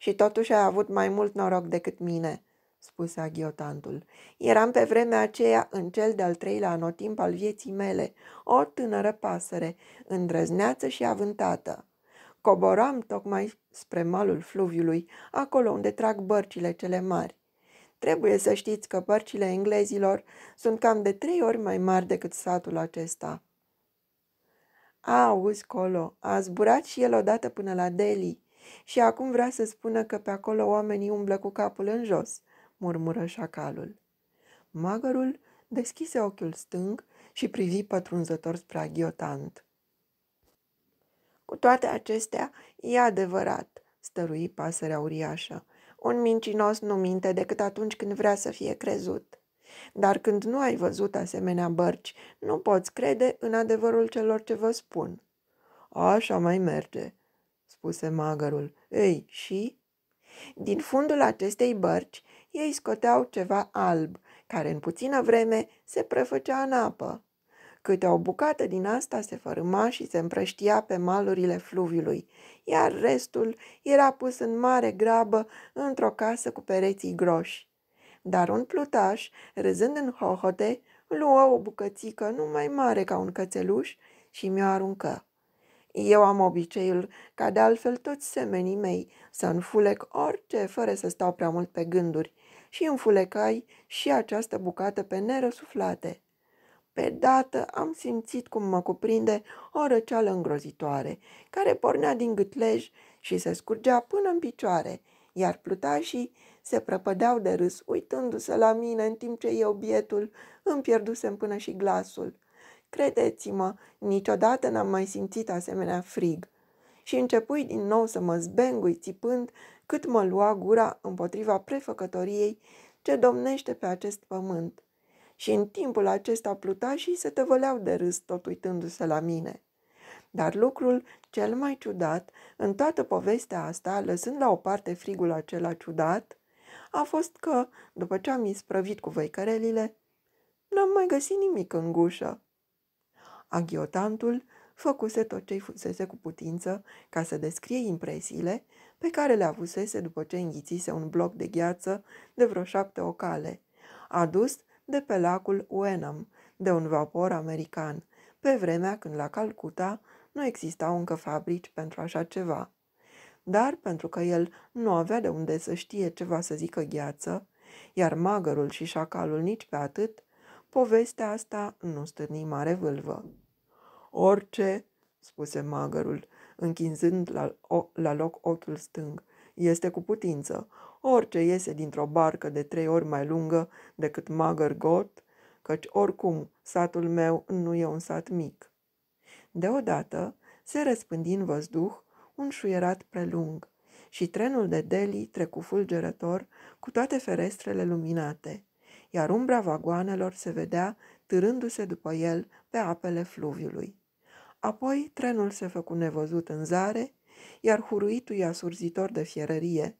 Și totuși ai avut mai mult noroc decât mine, spuse aghiotantul. Eram pe vremea aceea în cel de-al treilea anotimp al vieții mele, o tânără pasăre, îndrăzneață și avântată. Coboram tocmai spre malul fluviului, acolo unde trag bărcile cele mari. Trebuie să știți că bărcile englezilor sunt cam de trei ori mai mari decât satul acesta. Auzi, Colo, a zburat și el odată până la Delhi și acum vrea să spună că pe acolo oamenii umblă cu capul în jos, murmură șacalul. Magărul deschise ochiul stâng și privi pătrunzător spre aghiotant. Cu toate acestea, e adevărat, stărui pasărea uriașă. Un mincinos nu minte decât atunci când vrea să fie crezut. Dar când nu ai văzut asemenea bărci, nu poți crede în adevărul celor ce vă spun. Așa mai merge, spuse magărul. Ei, și? Din fundul acestei bărci, ei scoteau ceva alb, care în puțină vreme se prefăcea în apă. Câte o bucată din asta se fărâma și se împrăștia pe malurile fluviului, iar restul era pus în mare grabă într-o casă cu pereții groși. Dar un plutaș, râzând în hohote, luă o bucățică nu mai mare ca un cățeluș și mi-o aruncă. Eu am obiceiul, ca de altfel toți semenii mei, să înfulec orice fără să stau prea mult pe gânduri și înfulecai și această bucată pe nerăsuflate. Pe dată am simțit cum mă cuprinde o răceală îngrozitoare, care pornea din gâtlej și se scurgea până în picioare, iar plutașii se prăpădeau de râs, uitându-se la mine în timp ce eu, bietul, îmi pierdusem până și glasul. Credeți-mă, niciodată n-am mai simțit asemenea frig. Și începui din nou să mă zbengui țipând cât mă lua gura împotriva prefăcătoriei ce domnește pe acest pământ. Și în timpul acesta plutașii se tăvăleau de râs tot uitându-se la mine. Dar lucrul cel mai ciudat în toată povestea asta, lăsând la o parte frigul acela ciudat, a fost că, după ce am isprăvit cu văicărelile, n-am mai găsit nimic în gușă. Aghiotantul făcuse tot ce-i fusese cu putință ca să descrie impresiile pe care le avusese după ce înghițise un bloc de gheață de vreo șapte ocale, adus de pe lacul Wenham, de un vapor american, pe vremea când la Calcuta nu existau încă fabrici pentru așa ceva. Dar pentru că el nu avea de unde să știe ceva să zică gheață, iar magărul și șacalul nici pe atât, povestea asta nu stârni mare vâlvă. Orice, spuse magărul, închinzând la, o, la loc ochiul stâng, este cu putință. Orice iese dintr-o barcă de trei ori mai lungă decât magăr got, căci oricum satul meu nu e un sat mic. Deodată se răspândi în văzduh un șuierat prelung și trenul de Delhi trecu fulgerător cu toate ferestrele luminate, iar umbra vagoanelor se vedea târându-se după el pe apele fluviului. Apoi trenul se făcu nevăzut în zare, iar huruitul asurzitor de fierărie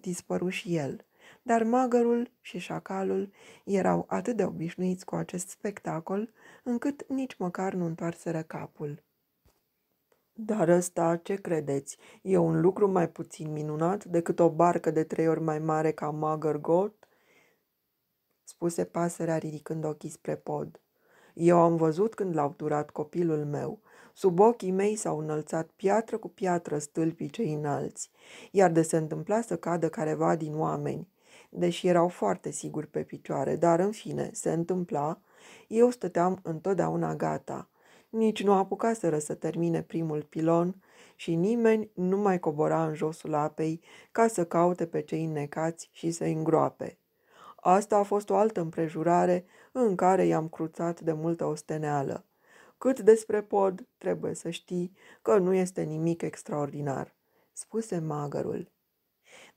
dispăru și el. dar magărul și șacalul erau atât de obișnuiți cu acest spectacol, încât nici măcar nu întoarseră capul. Dar ăsta, ce credeți, e un lucru mai puțin minunat decât o barcă de trei ori mai mare ca Mugger Goat? spuse pasărea ridicând ochii spre pod. Eu am văzut când l-au turat copilul meu. Sub ochii mei s-au înălțat piatră cu piatră stâlpii cei înalți, iar de se întâmpla să cadă careva din oameni, deși erau foarte siguri pe picioare, dar în fine se întâmpla, eu stăteam întotdeauna gata. Nici nu apucaseră să termine primul pilon și nimeni nu mai cobora în josul apei ca să caute pe cei necați și să-i îngroape. Asta a fost o altă împrejurare în care i-am cruțat de multă osteneală. Cât despre pod, trebuie să știi că nu este nimic extraordinar, spuse magărul.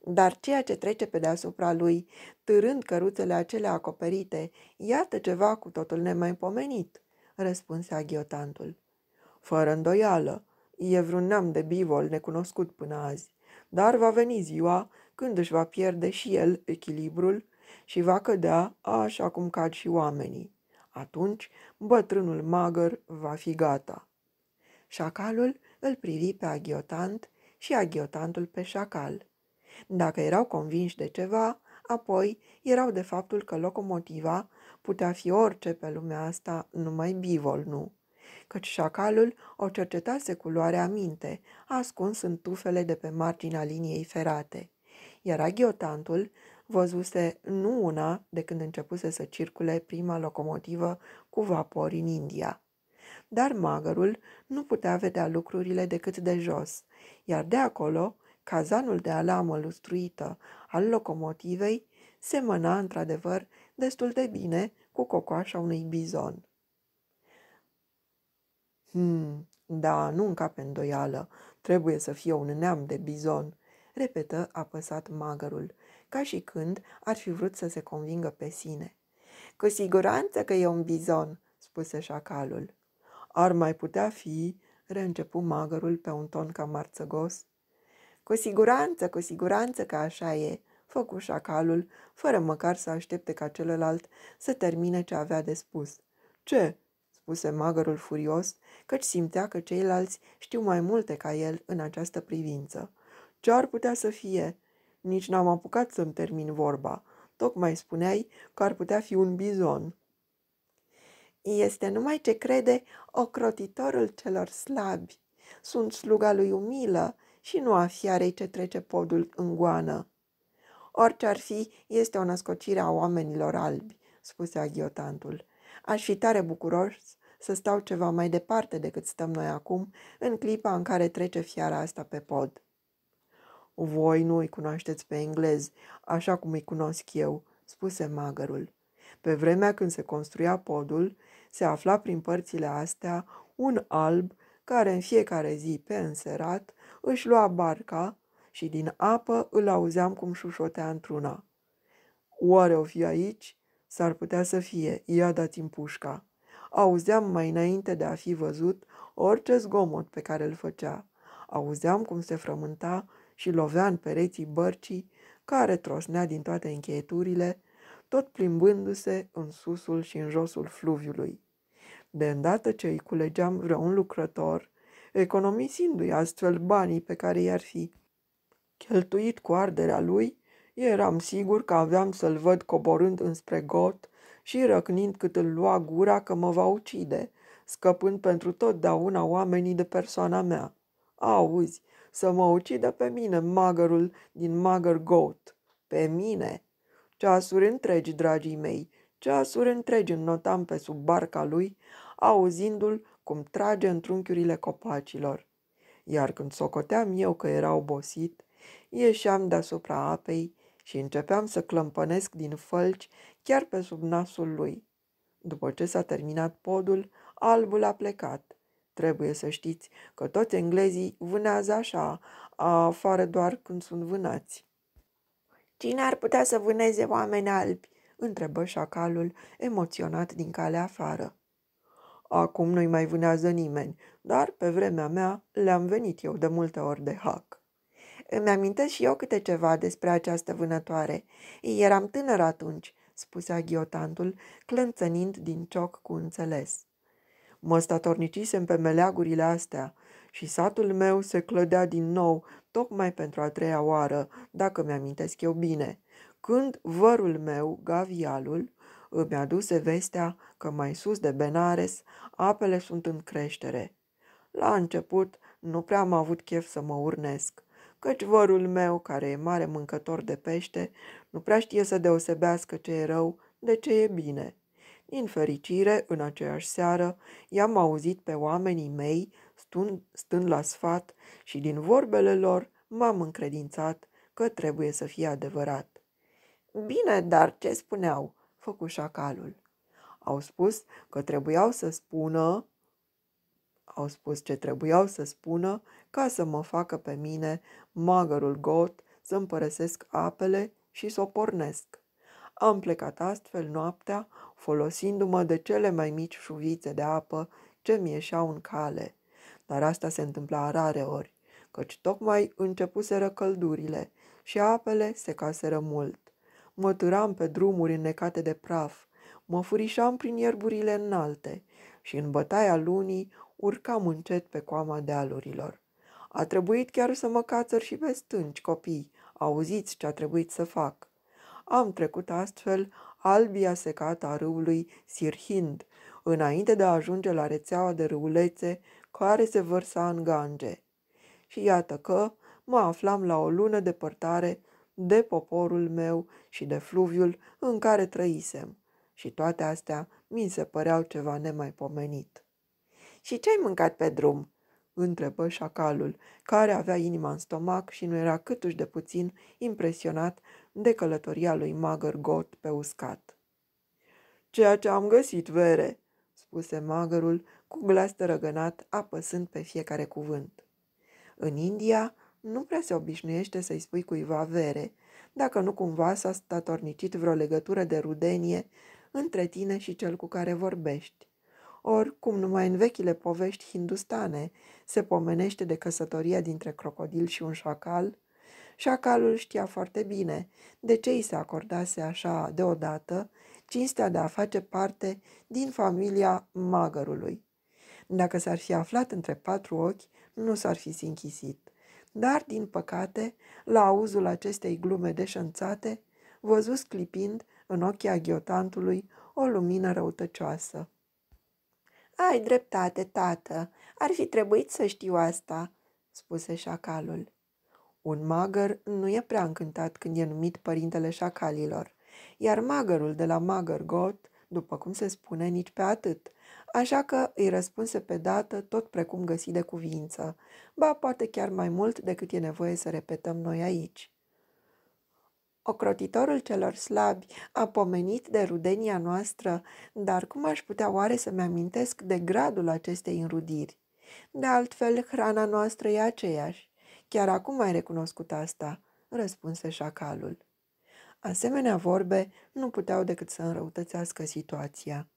Dar ceea ce trece pe deasupra lui, târând căruțele acelea acoperite, iată ceva cu totul nemaipomenit, răspunse aghiotantul. Fără îndoială, e vreun neam de bivol necunoscut până azi, dar va veni ziua când își va pierde și el echilibrul și va cădea așa cum cad și oamenii. Atunci bătrânul magăr va fi gata. Șacalul îl privi pe aghiotant și aghiotantul pe șacal. Dacă erau convinși de ceva, apoi erau de faptul că locomotiva putea fi orice pe lumea asta, numai bivol nu. Căci șacalul o cercetase cu luarea minte, ascuns în tufele de pe marginea liniei ferate. Iar aghiotantul văzuse nu una de când începuse să circule prima locomotivă cu vapori în India. Dar magărul nu putea vedea lucrurile decât de jos, iar de acolo, cazanul de alamă lustruită al locomotivei semăna într-adevăr destul de bine cu cocoașa unui bizon. Hmm, da, nu încape îndoială, trebuie să fie un neam de bizon, repetă apăsat magărul, ca și când ar fi vrut să se convingă pe sine. Cu siguranță că e un bizon, spuse șacalul. Ar mai putea fi, reîncepu magărul pe un ton cam marțăgos. Cu siguranță, cu siguranță că așa e, făcu șacalul, fără măcar să aștepte ca celălalt să termine ce avea de spus. Ce? spuse magărul furios, căci simțea că ceilalți știu mai multe ca el în această privință. Ce ar putea să fie? Nici n-am apucat să-mi termin vorba. Tocmai spuneai că ar putea fi un bizon. Este numai ce crede ocrotitorul celor slabi. Sunt sluga lui umilă și nu a fiarei ce trece podul în goană. Orice ar fi, este o născocire a oamenilor albi, spuse aghiotantul. Aș fi tare bucuros să stau ceva mai departe decât stăm noi acum, în clipa în care trece fiara asta pe pod. Voi nu îi cunoașteți pe englezi, așa cum îi cunosc eu, spuse magărul. Pe vremea când se construia podul, se afla prin părțile astea un alb care în fiecare zi pe înserat își lua barca și din apă îl auzeam cum șușotea într-una. Oare o fi aici? S-ar putea să fie, ia dați-mi pușca. Auzeam mai înainte de a fi văzut orice zgomot pe care îl făcea. Auzeam cum se frământa și lovea în pereții bărcii, care trosnea din toate încheieturile, tot plimbându-se în susul și în josul fluviului. De îndată ce îi culegeam vreun lucrător, economisindu-i astfel banii pe care i-ar fi cheltuit cu arderea lui, eram sigur că aveam să-l văd coborând înspre got și răcnind cât îl lua gura că mă va ucide, scăpând pentru totdeauna oamenii de persoana mea. Auzi, să mă ucidă pe mine magărul din Mugger Goat. Pe mine? Ceasuri întregi, dragii mei, ceasuri întregi înnotam pe sub barca lui, auzindu-l cum trage în trunchiurile copacilor. Iar când socoteam eu că era obosit, ieșeam deasupra apei și începeam să clămpănesc din fălci chiar pe sub nasul lui. După ce s-a terminat podul, albul a plecat. Trebuie să știți că toți englezii vânează așa, afară doar când sunt vânați. Cine ar putea să vâneze oameni albi? întrebă șacalul, emoționat din calea afară. Acum nu-i mai vânează nimeni, dar pe vremea mea le-am venit eu de multe ori de hac. Îmi amintesc și eu câte ceva despre această vânătoare. Eram tânăr atunci, spuse aghiotantul, clănțănind din cioc cu înțeles. Mă statornicisem pe meleagurile astea și satul meu se clădea din nou, tocmai pentru a treia oară, dacă mi-amintesc eu bine, când vărul meu, Gavialul, îmi aduse vestea că mai sus de Benares apele sunt în creștere. La început nu prea am avut chef să mă urnesc, căci vărul meu, care e mare mâncător de pește, nu prea știe să deosebească ce e rău de ce e bine. Din fericire, în aceeași seară, i-am auzit pe oamenii mei stând, stând la sfat și din vorbele lor m-am încredințat că trebuie să fie adevărat. Bine, dar ce spuneau? făcu șacalul. Au spus că trebuiau să spună au spus ce trebuiau să spună ca să mă facă pe mine, magărul got, să împărăsesc apele și să o pornesc. Am plecat astfel noaptea, folosindu-mă de cele mai mici șuvițe de apă ce mi ieșeau în cale. Dar asta se întâmpla rare ori, căci tocmai începuseră căldurile și apele se caseră mult. Mă târam pe drumuri înnecate de praf, mă furișam prin ierburile înalte și în bătaia lunii urcam încet pe coama dealurilor. A trebuit chiar să mă cațăr și pe stânci, copii, auziți ce a trebuit să fac. Am trecut astfel albia secată a râului Sirhind, înainte de a ajunge la rețeaua de râulețe care se vărsa în Gange. Și iată că mă aflam la o lună depărtare de poporul meu și de fluviul în care trăisem. Și toate astea mi se păreau ceva nemaipomenit. Și ce ai mâncat pe drum?" Întrebă șacalul, care avea inima în stomac și nu era câtuși de puțin impresionat de călătoria lui Magăr Got pe uscat. Ceea ce am găsit, vere, spuse magărul cu glas tărăgănat, apăsând pe fiecare cuvânt. În India nu prea se obișnuiește să-i spui cuiva vere, dacă nu cumva s-a statornicit vreo legătură de rudenie între tine și cel cu care vorbești. Ori, cum numai în vechile povești hindustane se pomenește de căsătoria dintre crocodil și un șacal, șacalul știa foarte bine de ce îi se acordase așa deodată cinstea de a face parte din familia magărului. Dacă s-ar fi aflat între patru ochi, nu s-ar fi sinchisit. Dar, din păcate, la auzul acestei glume deșanțate, văzut clipind în ochii aghiotantului o lumină răutăcioasă. Ai dreptate, tată. Ar fi trebuit să știu asta," spuse șacalul. Un magăr nu e prea încântat când e numit părintele șacalilor, iar magărul de la Magăr Got, după cum se spune, nici pe atât, așa că îi răspunse pe dată tot precum găsi de cuvință, ba poate chiar mai mult decât e nevoie să repetăm noi aici. Ocrotitorul celor slabi a pomenit de rudenia noastră, dar cum aș putea oare să-mi amintesc de gradul acestei înrudiri? De altfel, hrana noastră e aceeași. Chiar acum ai recunoscut asta, răspunse șacalul. Asemenea vorbe nu puteau decât să înrăutățească situația.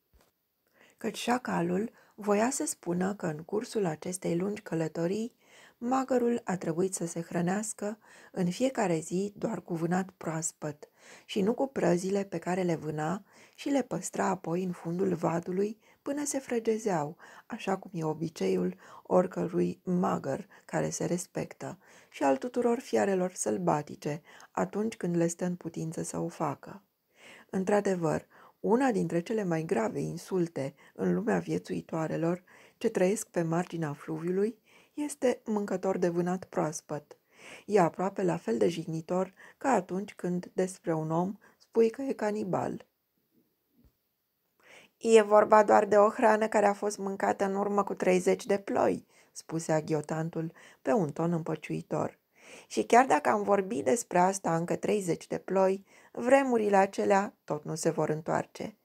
Căci șacalul voia să spună că în cursul acestei lungi călătorii magărul a trebuit să se hrănească în fiecare zi doar cu vânat proaspăt și nu cu prăzile pe care le vâna și le păstra apoi în fundul vadului până se frăgezeau, așa cum e obiceiul oricărui magăr care se respectă și al tuturor fiarelor sălbatice atunci când le stă în putință să o facă. Într-adevăr, una dintre cele mai grave insulte în lumea viețuitoarelor ce trăiesc pe marginea fluviului este mâncător de vânat proaspăt. E aproape la fel de jignitor ca atunci când despre un om spui că e canibal. E vorba doar de o hrană care a fost mâncată în urmă cu 30 de ploi, spuse aghiotantul pe un ton împăciuitor. Și chiar dacă am vorbit despre asta încă 30 de ploi, vremurile acelea tot nu se vor întoarce.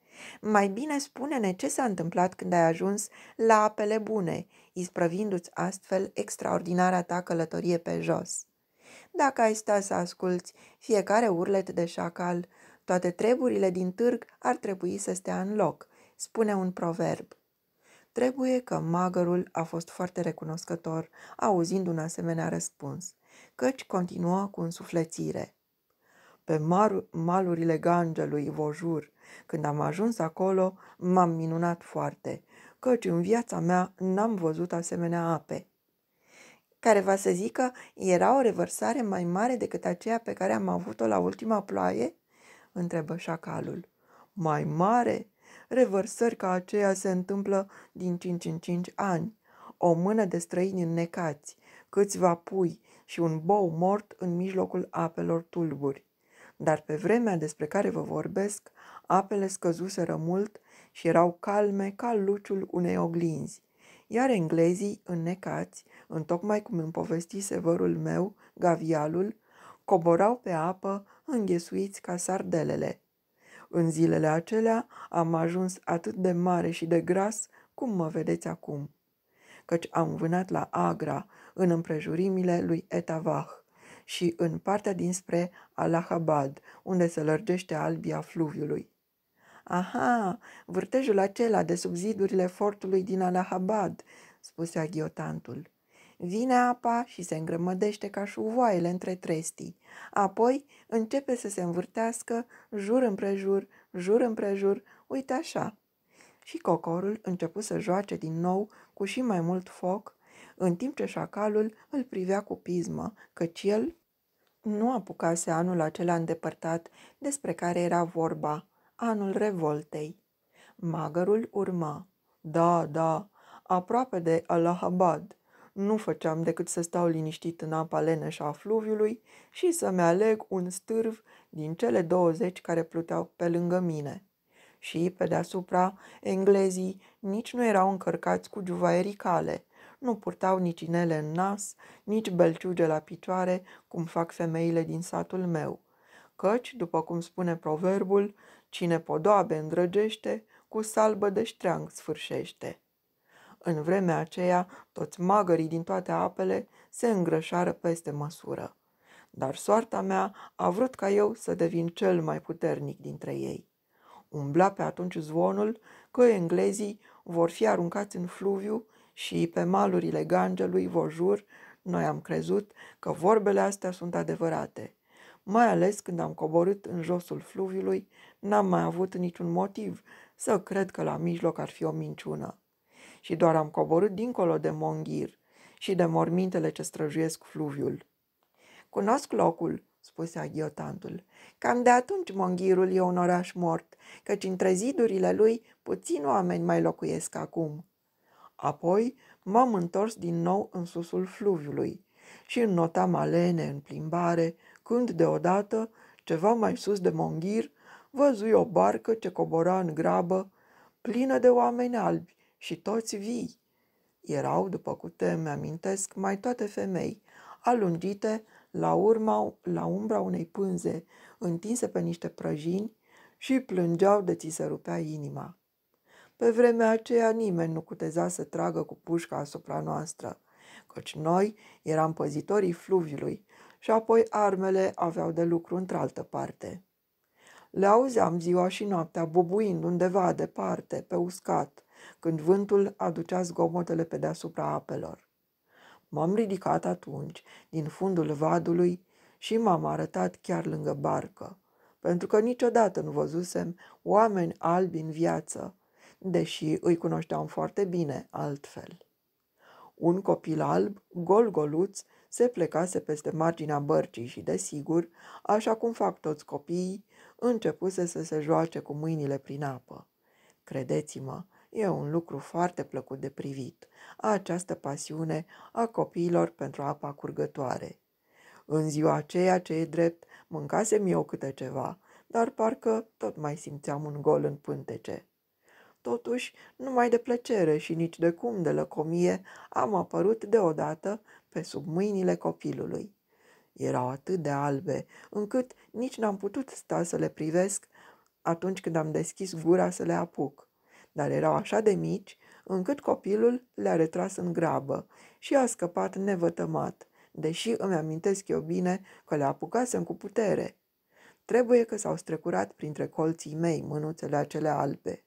Mai bine spune-ne ce s-a întâmplat când ai ajuns la apele bune, isprăvindu-ți astfel extraordinara ta călătorie pe jos. Dacă ai sta să asculți fiecare urlet de șacal, toate treburile din târg ar trebui să stea în loc, spune un proverb. Trebuie că magărul a fost foarte recunoscător, auzind un asemenea răspuns, căci continuă cu însuflețire. Pe mar- malurile Gangelui, vă jur, când am ajuns acolo, m-am minunat foarte, căci în viața mea n-am văzut asemenea ape. Care va să zică, era o revărsare mai mare decât aceea pe care am avut-o la ultima ploaie? întrebă șacalul. Mai mare? Revărsări ca aceea se întâmplă din 5 în 5 ani. O mână de străini înnecați, câțiva pui și un bou mort în mijlocul apelor tulburi. Dar pe vremea despre care vă vorbesc, apele scăzuseră mult și erau calme ca luciul unei oglinzi. Iar englezii, înnecați, întocmai cum îmi povestise vărul meu, gavialul, coborau pe apă înghesuiți ca sardelele. În zilele acelea am ajuns atât de mare și de gras cum mă vedeți acum, căci am vânat la Agra, în împrejurimile lui Etavah și în partea dinspre Allahabad, unde se lărgește albia fluviului. Aha, vârtejul acela de sub zidurile fortului din Allahabad, spuse aghiotantul. Vine apa și se îngrămădește ca șuvoaiele între trestii. Apoi începe să se învârtească jur împrejur, jur împrejur, uite așa. Și cocorul începu să joace din nou cu și mai mult foc, în timp ce șacalul îl privea cu pismă, căci el nu apucase anul acela îndepărtat despre care era vorba, anul revoltei. Magărul urma. Da, da, aproape de Allahabad. Nu făceam decât să stau liniștit în apa leneșă a fluviului și să-mi aleg un stârv din cele 20 care pluteau pe lângă mine. Și, pe deasupra, englezii nici nu erau încărcați cu juvaierii cale, nu purtau nici inele în nas, nici belciuge la picioare, cum fac femeile din satul meu. Căci, după cum spune proverbul, cine podoabe îndrăgește, cu salbă de ștreang sfârșește. În vremea aceea, toți magării din toate apele se îngrășară peste măsură. Dar soarta mea a vrut ca eu să devin cel mai puternic dintre ei. Umbla pe atunci zvonul că englezii vor fi aruncați în fluviu și pe malurile Gangelui, vă jur, noi am crezut că vorbele astea sunt adevărate. Mai ales când am coborât în josul fluviului, n-am mai avut niciun motiv să cred că la mijloc ar fi o minciună. Și doar am coborât dincolo de Monghir și de mormintele ce străjuiesc fluviul. Cunosc locul, spuse aghiotantul. Cam de atunci Monghirul e un oraș mort, căci între zidurile lui puțini oameni mai locuiesc acum. Apoi m-am întors din nou în susul fluviului și înnotam alene în plimbare, când deodată, ceva mai sus de Monghir, văzui o barcă ce cobora în grabă, plină de oameni albi și toți vii. Erau, după câte mi-amintesc, mai toate femei, alungite la urma, la umbra unei pânze, întinse pe niște prăjini și plângeau de ți se rupea inima. Pe vremea aceea nimeni nu cuteza să tragă cu pușca asupra noastră, căci noi eram păzitorii fluviului și apoi armele aveau de lucru într-altă parte. Le auzeam ziua și noaptea bubuind undeva departe, pe uscat, când vântul aducea zgomotele pe deasupra apelor. M-am ridicat atunci din fundul vadului și m-am arătat chiar lângă barcă, pentru că niciodată nu văzusem oameni albi în viață, deși îi cunoșteam foarte bine altfel. Un copil alb, gol-goluț, se plecase peste marginea bărcii și, desigur, așa cum fac toți copiii, începuse să se joace cu mâinile prin apă. Credeți-mă, e un lucru foarte plăcut de privit, această pasiune a copiilor pentru apa curgătoare. În ziua aceea ce e drept, mâncasem eu câte ceva, dar parcă tot mai simțeam un gol în pântece. Totuși, numai de plăcere și nici de cum de lăcomie am apărut deodată pe sub mâinile copilului. Erau atât de albe, încât nici n-am putut sta să le privesc atunci când am deschis gura să le apuc. Dar erau așa de mici, încât copilul le-a retras în grabă și a scăpat nevătămat, deși îmi amintesc eu bine că le apucasem cu putere. Trebuie că s-au strecurat printre colții mei mânuțele acele albe.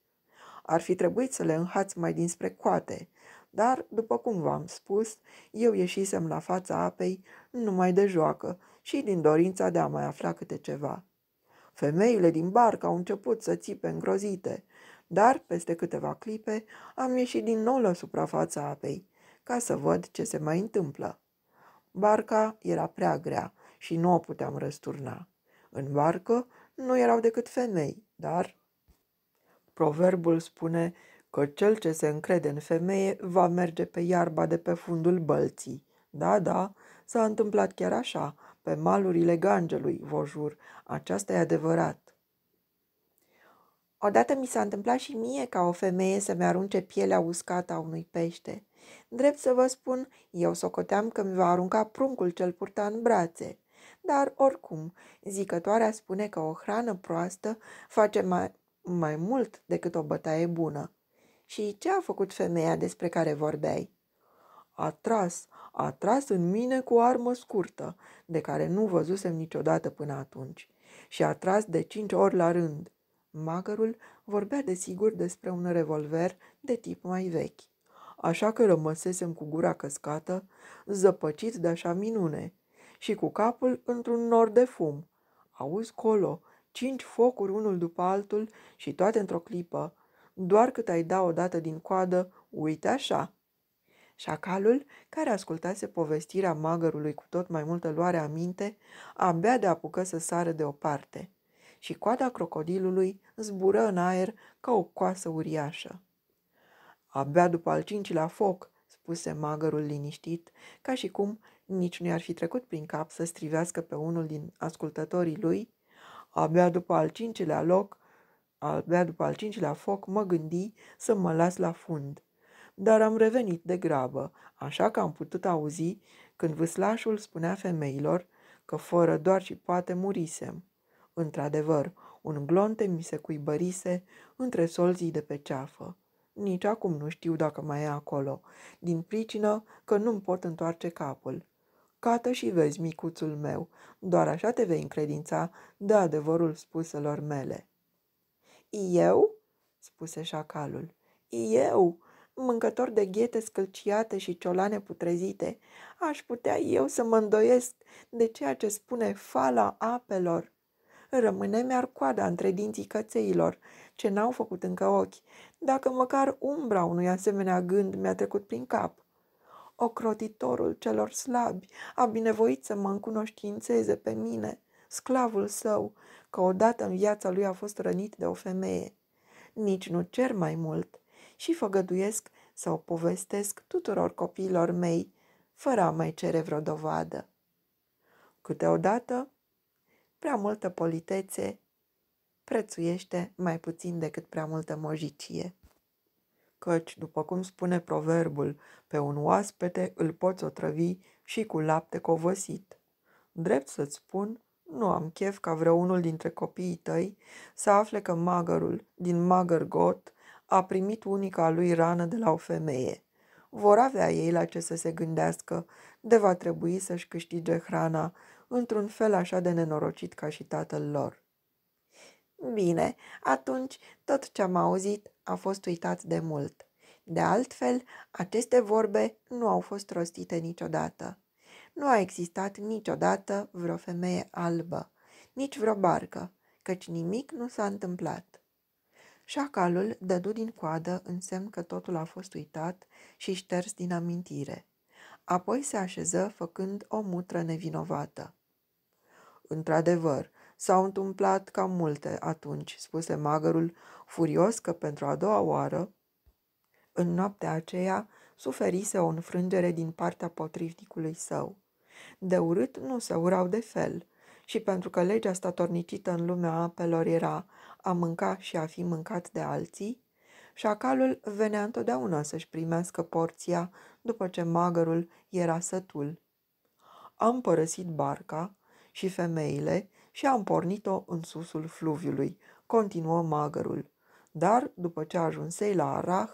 Ar fi trebuit să le înhați mai dinspre coate, Dar, după cum v-am spus, eu ieșisem la fața apei numai de joacă și din dorința de a mai afla câte ceva. Femeile din barcă au început să țipe îngrozite, dar, peste câteva clipe, am ieșit din nou la suprafața apei, ca să văd ce se mai întâmplă. Barca era prea grea și nu o puteam răsturna. În barcă nu erau decât femei, dar... Proverbul spune că cel ce se încrede în femeie va merge pe iarba de pe fundul bălții. Da, da, s-a întâmplat chiar așa, pe malurile Gangelui, vă jur, aceasta e adevărat. Odată mi s-a întâmplat și mie ca o femeie să-mi arunce pielea uscată a unui pește. Drept să vă spun, eu socoteam că mi va arunca pruncul cel purta în brațe. Dar, oricum, zicătoarea spune că o hrană proastă face mai, mai mult decât o bătaie bună. Și ce a făcut femeia despre care vorbeai? A tras, a tras în mine cu o armă scurtă, de care nu văzusem niciodată până atunci, și a tras de cinci ori la rând. Magărul vorbea desigur despre un revolver de tip mai vechi. Așa că rămăsesem cu gura căscată, zăpăcit de așa minune, și cu capul într-un nor de fum. Auzi colo, cinci focuri unul după altul și toate într-o clipă. Doar cât ai da odată din coadă, uite așa. Șacalul, care ascultase povestirea magărului cu tot mai multă luare aminte, abia de apucă să sară de o parte și coada crocodilului zbură în aer ca o coasă uriașă. Abia după al cincilea foc, spuse magărul liniștit, ca și cum nici nu i-ar fi trecut prin cap să strivească pe unul din ascultătorii lui, abia după al cincilea loc, abia după al cincilea foc, mă gândi să mă las la fund. Dar am revenit de grabă, așa că am putut auzi când vâslașul spunea femeilor că fără doar și poate murisem. Într-adevăr, un glonte mi se cuibărise între solzii de pe ceafă. Nici acum nu știu dacă mai e acolo, din pricină că nu-mi pot întoarce capul. Cată și vezi, micuțul meu, doar așa te vei încredința de adevărul spuselor mele. Eu? spuse șacalul. Eu, mâncător de ghete scălciate și ciolane putrezite, aș putea eu să mă îndoiesc de ceea ce spune fala apelor rămâne mi-ar coada între dinții cățeilor, ce n-au făcut încă ochi, dacă măcar umbra unui asemenea gând mi-a trecut prin cap. Ocrotitorul celor slabi a binevoit să mă încunoștințeze pe mine, sclavul său, că odată în viața lui a fost rănit de o femeie. Nici nu cer mai mult și făgăduiesc să o povestesc tuturor copiilor mei, fără a mai cere vreo dovadă. Câteodată Prea multă politețe prețuiește mai puțin decât prea multă mojicie. Căci, după cum spune proverbul, pe un oaspete îl poți otrăvi și cu lapte covăsit. Drept să-ți spun, nu am chef ca vreunul dintre copiii tăi să afle că magărul din Magărgot a primit unica lui rană de la o femeie. Vor avea ei la ce să se gândească, de va trebui să-și câștige hrana într-un fel așa de nenorocit ca și tatăl lor. Bine, atunci tot ce am auzit a fost uitat de mult. De altfel, aceste vorbe nu au fost rostite niciodată. Nu a existat niciodată vreo femeie albă, nici vreo barcă, căci nimic nu s-a întâmplat. Șacalul dădu din coadă în semn că totul a fost uitat și șters din amintire. Apoi se așeză făcând o mutră nevinovată. Într-adevăr, s-au întâmplat cam multe atunci, spuse magărul, furios că pentru a doua oară, în noaptea aceea, suferise o înfrângere din partea potrivnicului său. De urât nu se urau de fel, și pentru că legea statornicită în lumea apelor era a mânca și a fi mâncat de alții, șacalul venea întotdeauna să-și primească porția după ce magărul era sătul. Am părăsit barca și femeile și am pornit-o în susul fluviului, continuă magărul. Dar, după ce ajunsei la Arah,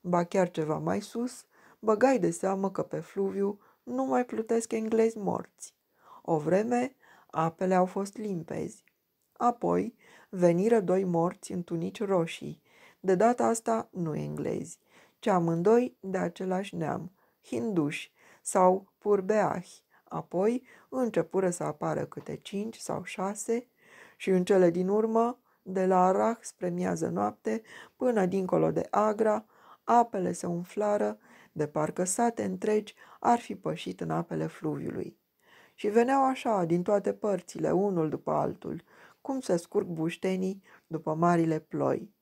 ba chiar ceva mai sus, băgai de seamă că pe fluviu nu mai plutesc englezi morți. O vreme, apele au fost limpezi. Apoi, veniră doi morți în tunici roșii, de data asta nu englezi, ce amândoi de același neam, hinduși sau purbeahi. Apoi începură să apară câte cinci sau șase și în cele din urmă, de la Arah spre miază noapte, până dincolo de Agra, apele se umflară, de parcă sate întregi ar fi pășit în apele fluviului. Și veneau așa, din toate părțile, unul după altul, cum se scurg buștenii după marile ploi.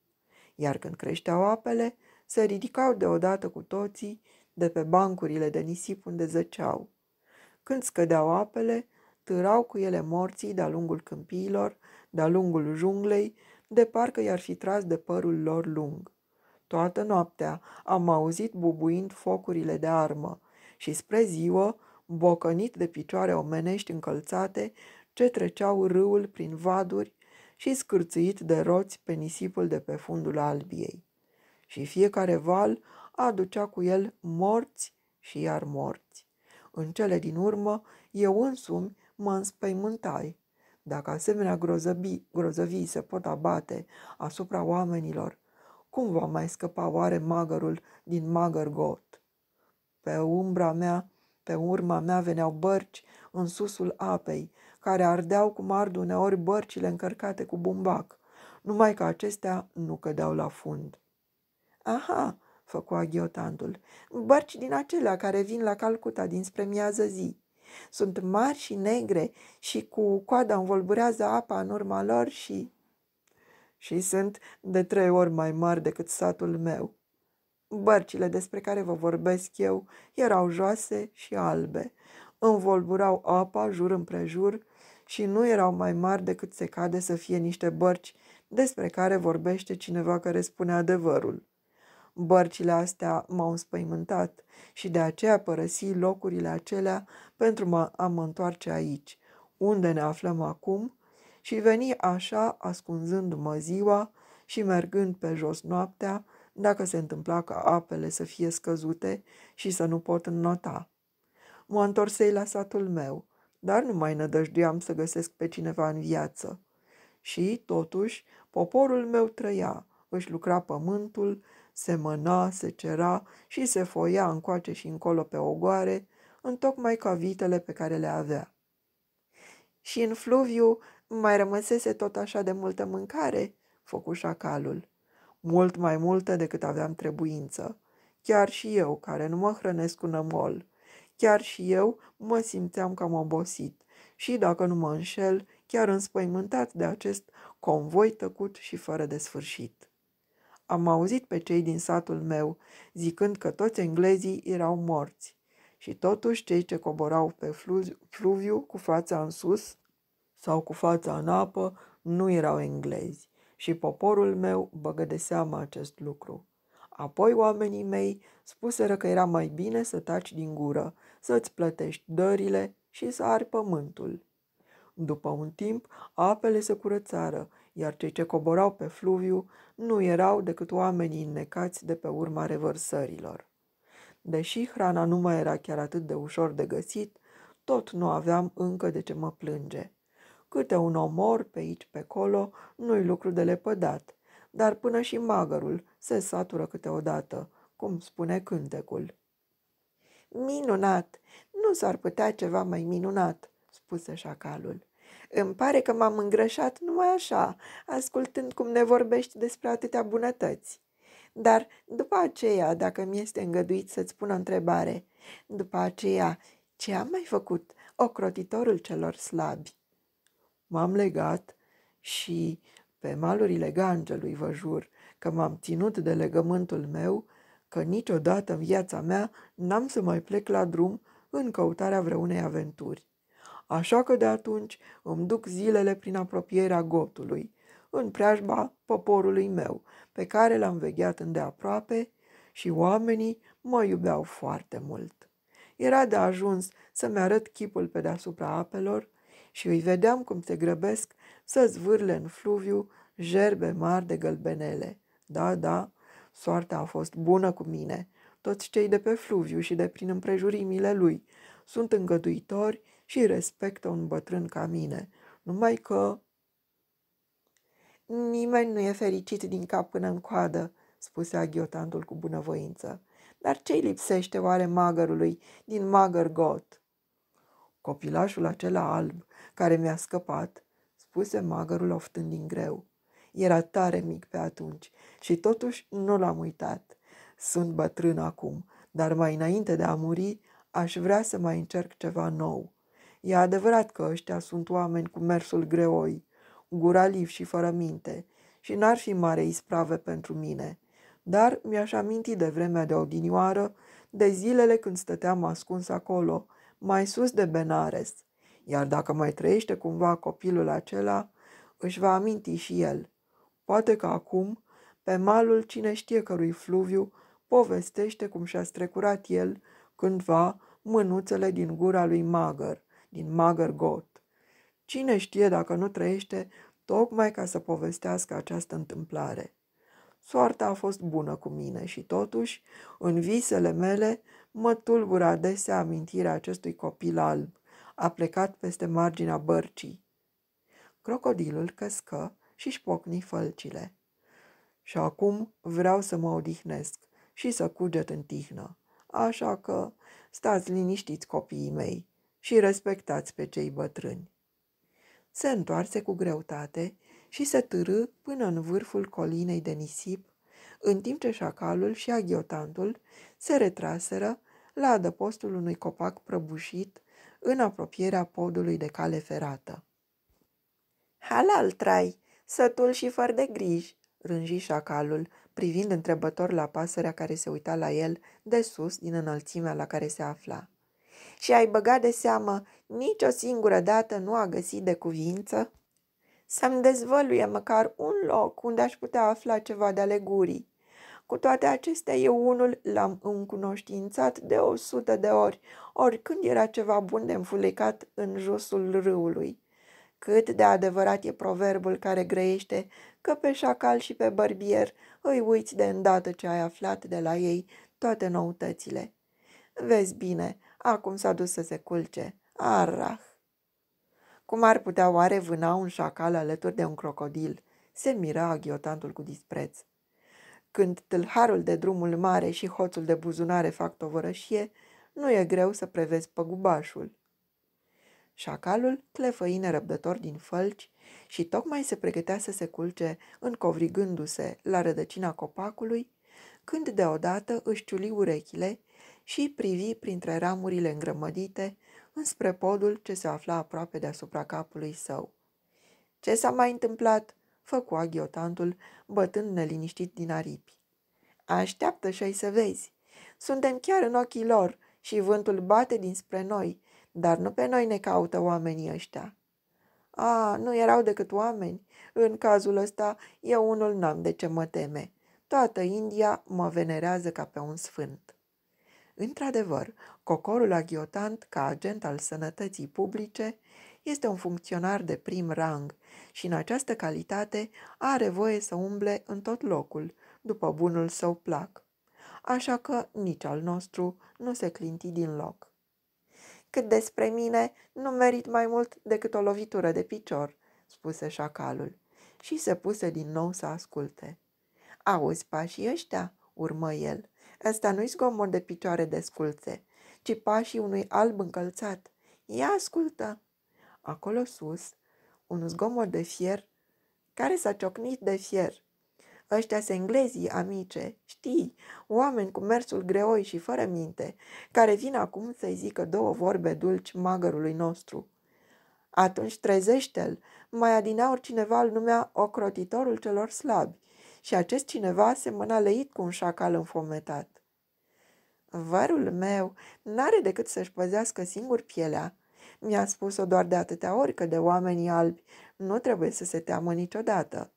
Iar când creșteau apele, se ridicau deodată cu toții de pe bancurile de nisip unde zăceau. Când scădeau apele, târau cu ele morții de-a lungul câmpiilor, de-a lungul junglei, de parcă i-ar fi tras de părul lor lung. Toată noaptea am auzit bubuind focurile de armă și spre ziua, bocănit de picioare omenești încălțate, ce treceau râul prin vaduri și scârțâit de roți pe nisipul de pe fundul albiei. Și fiecare val aducea cu el morți și iar morți. În cele din urmă, eu însumi mă înspăimântai. Dacă asemenea grozăbii, grozăvii se pot abate asupra oamenilor, cum va mai scăpa oare magărul din magăr got? Pe umbra mea, pe urma mea veneau bărci în susul apei, care ardeau cum ard uneori bărcile încărcate cu bumbac, numai că acestea nu cădeau la fund. Aha, făcu aghiotantul, bărci din acelea care vin la Calcuta dinspre miază zi. Sunt mari și negre și cu coada învolburează apa în urma lor și... Și sunt de trei ori mai mari decât satul meu. Bărcile despre care vă vorbesc eu erau joase și albe. Învolburau apa jur împrejur și nu erau mai mari decât se cade să fie niște bărci despre care vorbește cineva care spune adevărul. Bărcile astea m-au înspăimântat și de aceea părăsi locurile acelea pentru a mă întoarce aici, unde ne aflăm acum, și veni așa, ascunzându-mă ziua și mergând pe jos noaptea, dacă se întâmpla ca apele să fie scăzute și să nu pot înnota. Mă întorsei la satul meu, dar nu mai nădăjduiam să găsesc pe cineva în viață. Și, totuși, poporul meu trăia, își lucra pământul, se mâna, se cera și se foia încoace și încolo pe ogoare, întocmai ca vitele pe care le avea. Și în fluviu mai rămăsese tot așa de multă mâncare, făcu șacalul. Mult mai multă decât aveam trebuință. Chiar și eu, care nu mă hrănesc cu nămol. Chiar și eu mă simțeam cam obosit și, dacă nu mă înșel, chiar înspăimântat de acest convoi tăcut și fără de sfârșit. Am auzit pe cei din satul meu zicând că toți englezii erau morți și totuși cei ce coborau pe fluviu cu fața în sus sau cu fața în apă nu erau englezi și poporul meu băgă de seamă acest lucru. Apoi oamenii mei spuseră că era mai bine să taci din gură, să-ți plătești dările și să ari pământul. După un timp, apele se curățară, iar cei ce coborau pe fluviu nu erau decât oamenii înnecați de pe urma revărsărilor. Deși hrana nu mai era chiar atât de ușor de găsit, tot nu aveam încă de ce mă plânge. Câte un omor pe aici, pe acolo, nu-i lucru de lepădat, dar până și magărul se satură câteodată, cum spune cântecul. Minunat! Nu s-ar putea ceva mai minunat, spuse șacalul. Îmi pare că m-am îngrășat numai așa, ascultând cum ne vorbești despre atâtea bunătăți. Dar după aceea, dacă mi este îngăduit să-ți pun o întrebare, după aceea, ce am mai făcut, ocrotitorul celor slabi? M-am legat și pe malurile Gangelui vă jur că m-am ținut de legământul meu, că niciodată în viața mea n-am să mai plec la drum în căutarea vreunei aventuri. Așa că de atunci îmi duc zilele prin apropierea gotului, în preajba poporului meu, pe care l-am vegheat îndeaproape și oamenii mă iubeau foarte mult. Era de ajuns să-mi arăt chipul pe deasupra apelor și îi vedeam cum se grăbesc să zvârle în fluviu gerbe mari de gălbenele. Da, da, soarta a fost bună cu mine. Toți cei de pe fluviu și de prin împrejurimile lui sunt îngăduitori și respectă un bătrân ca mine, numai că... Nimeni nu e fericit din cap până în coadă, spuse aghiotantul cu bunăvoință. Dar ce-i lipsește oare magărului din magăr got? Copilașul acela alb care mi-a scăpat, spuse magărul oftând din greu. Era tare mic pe atunci și totuși nu l-am uitat. Sunt bătrân acum, dar mai înainte de a muri, aș vrea să mai încerc ceva nou. E adevărat că ăștia sunt oameni cu mersul greoi, guraliv și fără minte, și n-ar fi mare isprave pentru mine. Dar mi-aș aminti de vremea de odinioară, de zilele când stăteam ascuns acolo, mai sus de Benares. Iar dacă mai trăiește cumva copilul acela, își va aminti și el. Poate că acum, pe malul cine știe cărui fluviu, povestește cum și-a strecurat el cândva mânuțele din gura lui Magăr, din Magăr Got. Cine știe dacă nu trăiește tocmai ca să povestească această întâmplare. Soarta a fost bună cu mine și totuși, în visele mele, mă tulbură adesea amintirea acestui copil alb, a plecat peste marginea bărcii. Crocodilul căscă și-și pocni fălcile. Și acum vreau să mă odihnesc și să cuget în tihnă. Așa că stați liniștiți copiii mei și respectați pe cei bătrâni. Se întoarse cu greutate și se târâ până în vârful colinei de nisip, în timp ce șacalul și aghiotantul se retraseră la adăpostul unui copac prăbușit în apropierea podului de cale ferată. Halal trai, sătul și fără de griji, rânji șacalul, privind întrebător la pasărea care se uita la el de sus din înălțimea la care se afla. Și ai băgat de seamă nici o singură dată nu a găsit de cuvință? Să-mi dezvăluie măcar un loc unde aș putea afla ceva de alegurii. Cu toate acestea, eu unul l-am încunoștințat de o sută de ori, oricând era ceva bun de înfulecat în josul râului. Cât de adevărat e proverbul care grăiește că pe șacal și pe bărbier îi uiți de îndată ce ai aflat de la ei toate noutățile. Vezi bine, acum s-a dus să se culce. Arrah! Cum ar putea oare vâna un șacal alături de un crocodil? Se mira aghiotantul cu dispreț. Când tâlharul de drumul mare și hoțul de buzunare fac tovărășie, nu e greu să prevezi păgubașul. Șacalul clefăi nerăbdător din fălci și tocmai se pregătea să se culce, încovrigându-se la rădăcina copacului, când deodată își ciuli urechile și privi printre ramurile îngrămădite înspre podul ce se afla aproape deasupra capului său. Ce s-a mai întâmplat?" făcu aghiotantul, bătând neliniștit din aripi. Așteaptă și ai să vezi. Suntem chiar în ochii lor și vântul bate dinspre noi, dar nu pe noi ne caută oamenii ăștia. A, nu erau decât oameni. În cazul ăsta, eu unul n-am de ce mă teme. Toată India mă venerează ca pe un sfânt. Într-adevăr, cocorul aghiotant, ca agent al sănătății publice, este un funcționar de prim rang și în această calitate are voie să umble în tot locul, după bunul său plac. Așa că nici al nostru nu se clinti din loc. Cât despre mine, nu merit mai mult decât o lovitură de picior, spuse șacalul și se puse din nou să asculte. Auzi pașii ăștia? urmă el. Ăsta nu-i zgomot de picioare de sculțe, ci pașii unui alb încălțat. Ia ascultă! Acolo sus, un zgomot de fier care s-a ciocnit de fier. Ăștia se englezii, amice, știi, oameni cu mersul greoi și fără minte, care vin acum să-i zică două vorbe dulci magărului nostru. Atunci trezește-l, mai adineauri cineva îl numea ocrotitorul celor slabi și acest cineva semăna leit cu un șacal înfometat. Vărul meu n-are decât să-și păzească singur pielea. Mi-a spus-o doar de atâtea ori că de oamenii albi nu trebuie să se teamă niciodată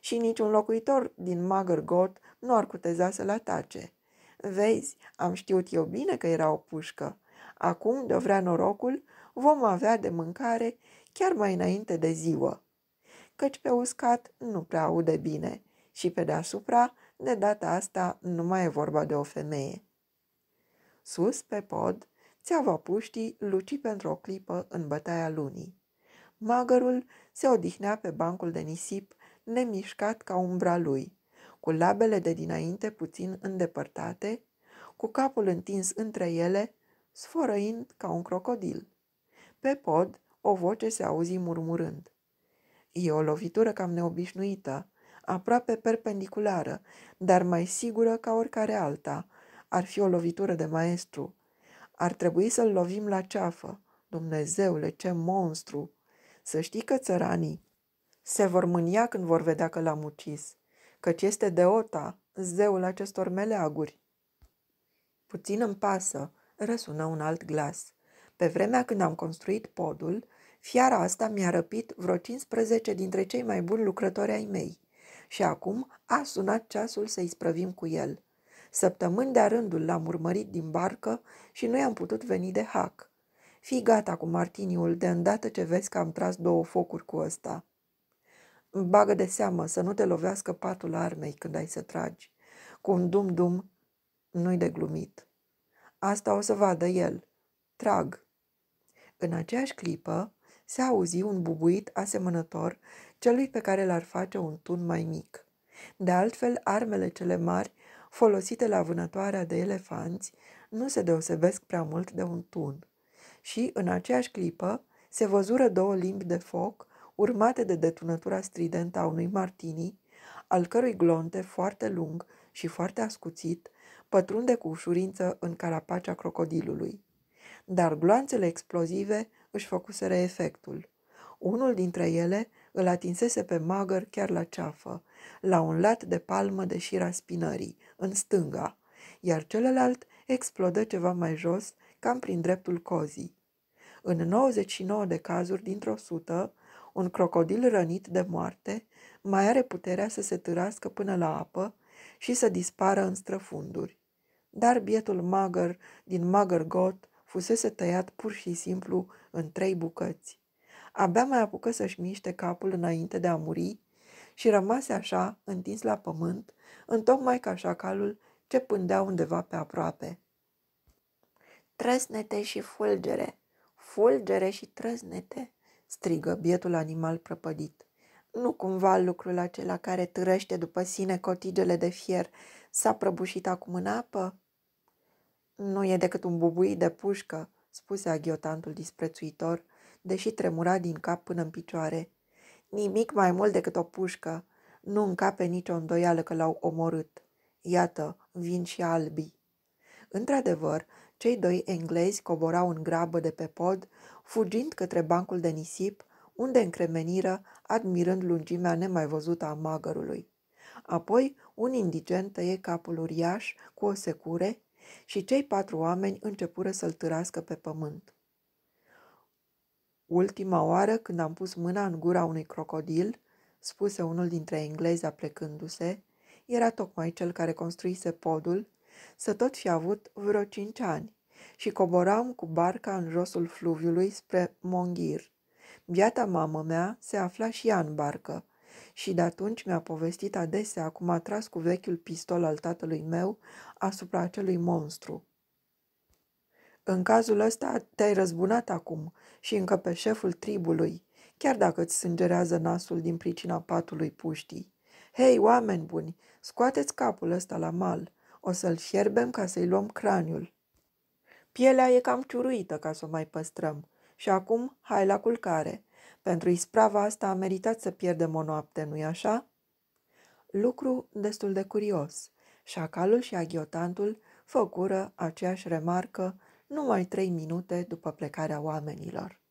și niciun locuitor din Magergot nu ar cuteza să-l atace. Vezi, am știut eu bine că era o pușcă. Acum, de vrea norocul, vom avea de mâncare chiar mai înainte de ziua. Căci pe uscat nu prea aude bine și pe deasupra, de data asta, nu mai e vorba de o femeie. Sus, pe pod, țeava puștii luci pentru o clipă în bătaia lunii. Magărul se odihnea pe bancul de nisip nemișcat ca umbra lui. cu labele de dinainte puțin îndepărtate, cu capul întins între ele, sfărăind ca un crocodil. Pe pod, o voce se auzi murmurând. E o lovitură cam neobișnuită, aproape perpendiculară, dar mai sigură ca oricare alta. Ar fi o lovitură de maestru. Ar trebui să-l lovim la ceafă. Dumnezeule, ce monstru! Să știi că țăranii se vor mânia când vor vedea că l-am ucis, căci este Deota, zeul acestor meleaguri. Puțin îmi pasă, răsună un alt glas. Pe vremea când am construit podul, fiara asta mi-a răpit vreo 15 dintre cei mai buni lucrători ai mei. Și acum a sunat ceasul să-i sprăvim cu el. Săptămâni de-a rândul l-am urmărit din barcă și nu i-am putut veni de hac. Fii gata cu martiniul de îndată ce vezi că am tras două focuri cu ăsta. Bagă de seamă să nu te lovească patul armei când ai să tragi. Cu un dum-dum nu-i de glumit. Asta o să vadă el. Trag. În aceeași clipă se auzi un bubuit asemănător celui pe care l-ar face un tun mai mic. De altfel, armele cele mari, folosite la vânătoarea de elefanți, nu se deosebesc prea mult de un tun. Și, în aceeași clipă, se văzură două limbi de foc, urmate de detunătura stridentă a unui martini, al cărui glonte foarte lung și foarte ascuțit pătrunde cu ușurință în carapacea crocodilului. Dar gloanțele explozive își făcuseră efectul. Unul dintre ele îl atinsese pe magăr chiar la ceafă, la un lat de palmă de șira spinării, în stânga, iar celălalt explodă ceva mai jos, cam prin dreptul cozii. În 99 de cazuri dintr-o sută, un crocodil rănit de moarte mai are puterea să se târască până la apă și să dispară în străfunduri. Dar bietul magăr din magăr got fusese tăiat pur și simplu în trei bucăți. Abia mai apucă să-și miște capul înainte de a muri și rămase așa, întins la pământ, întocmai ca șacalul ce pândea undeva pe aproape. Trăsnete și fulgere, fulgere și trăsnete, strigă bietul animal prăpădit. Nu cumva lucrul acela care târăște după sine cotigele de fier s-a prăbușit acum în apă? Nu e decât un bubuit de pușcă, spuse aghiotantul disprețuitor, deși tremura din cap până în picioare. Nimic mai mult decât o pușcă. Nu încape nicio îndoială că l-au omorât. Iată, vin și albii. Într-adevăr, cei doi englezi coborau în grabă de pe pod, fugind către bancul de nisip, unde încremeniră, admirând lungimea nemai văzută a magărului. Apoi, un indigent tăie capul uriaș cu o secure și cei patru oameni începură să-l târască pe pământ. Ultima oară când am pus mâna în gura unui crocodil, spuse unul dintre englezi aplecându-se, era tocmai cel care construise podul, să tot fi avut vreo cinci ani și coboram cu barca în josul fluviului spre Monghir. Biata mamă mea se afla și ea în barcă și de atunci mi-a povestit adesea cum a tras cu vechiul pistol al tatălui meu asupra acelui monstru. În cazul ăsta te-ai răzbunat acum și încă pe șeful tribului, chiar dacă îți sângerează nasul din pricina patului puștii. Hei, oameni buni, scoateți capul ăsta la mal, o să-l fierbem ca să-i luăm craniul. Pielea e cam ciuruită ca să o mai păstrăm. Și acum, hai la culcare. Pentru isprava asta a meritat să pierdem o noapte, nu-i așa? Lucru destul de curios. Șacalul și aghiotantul făcură aceeași remarcă numai trei minute după plecarea oamenilor.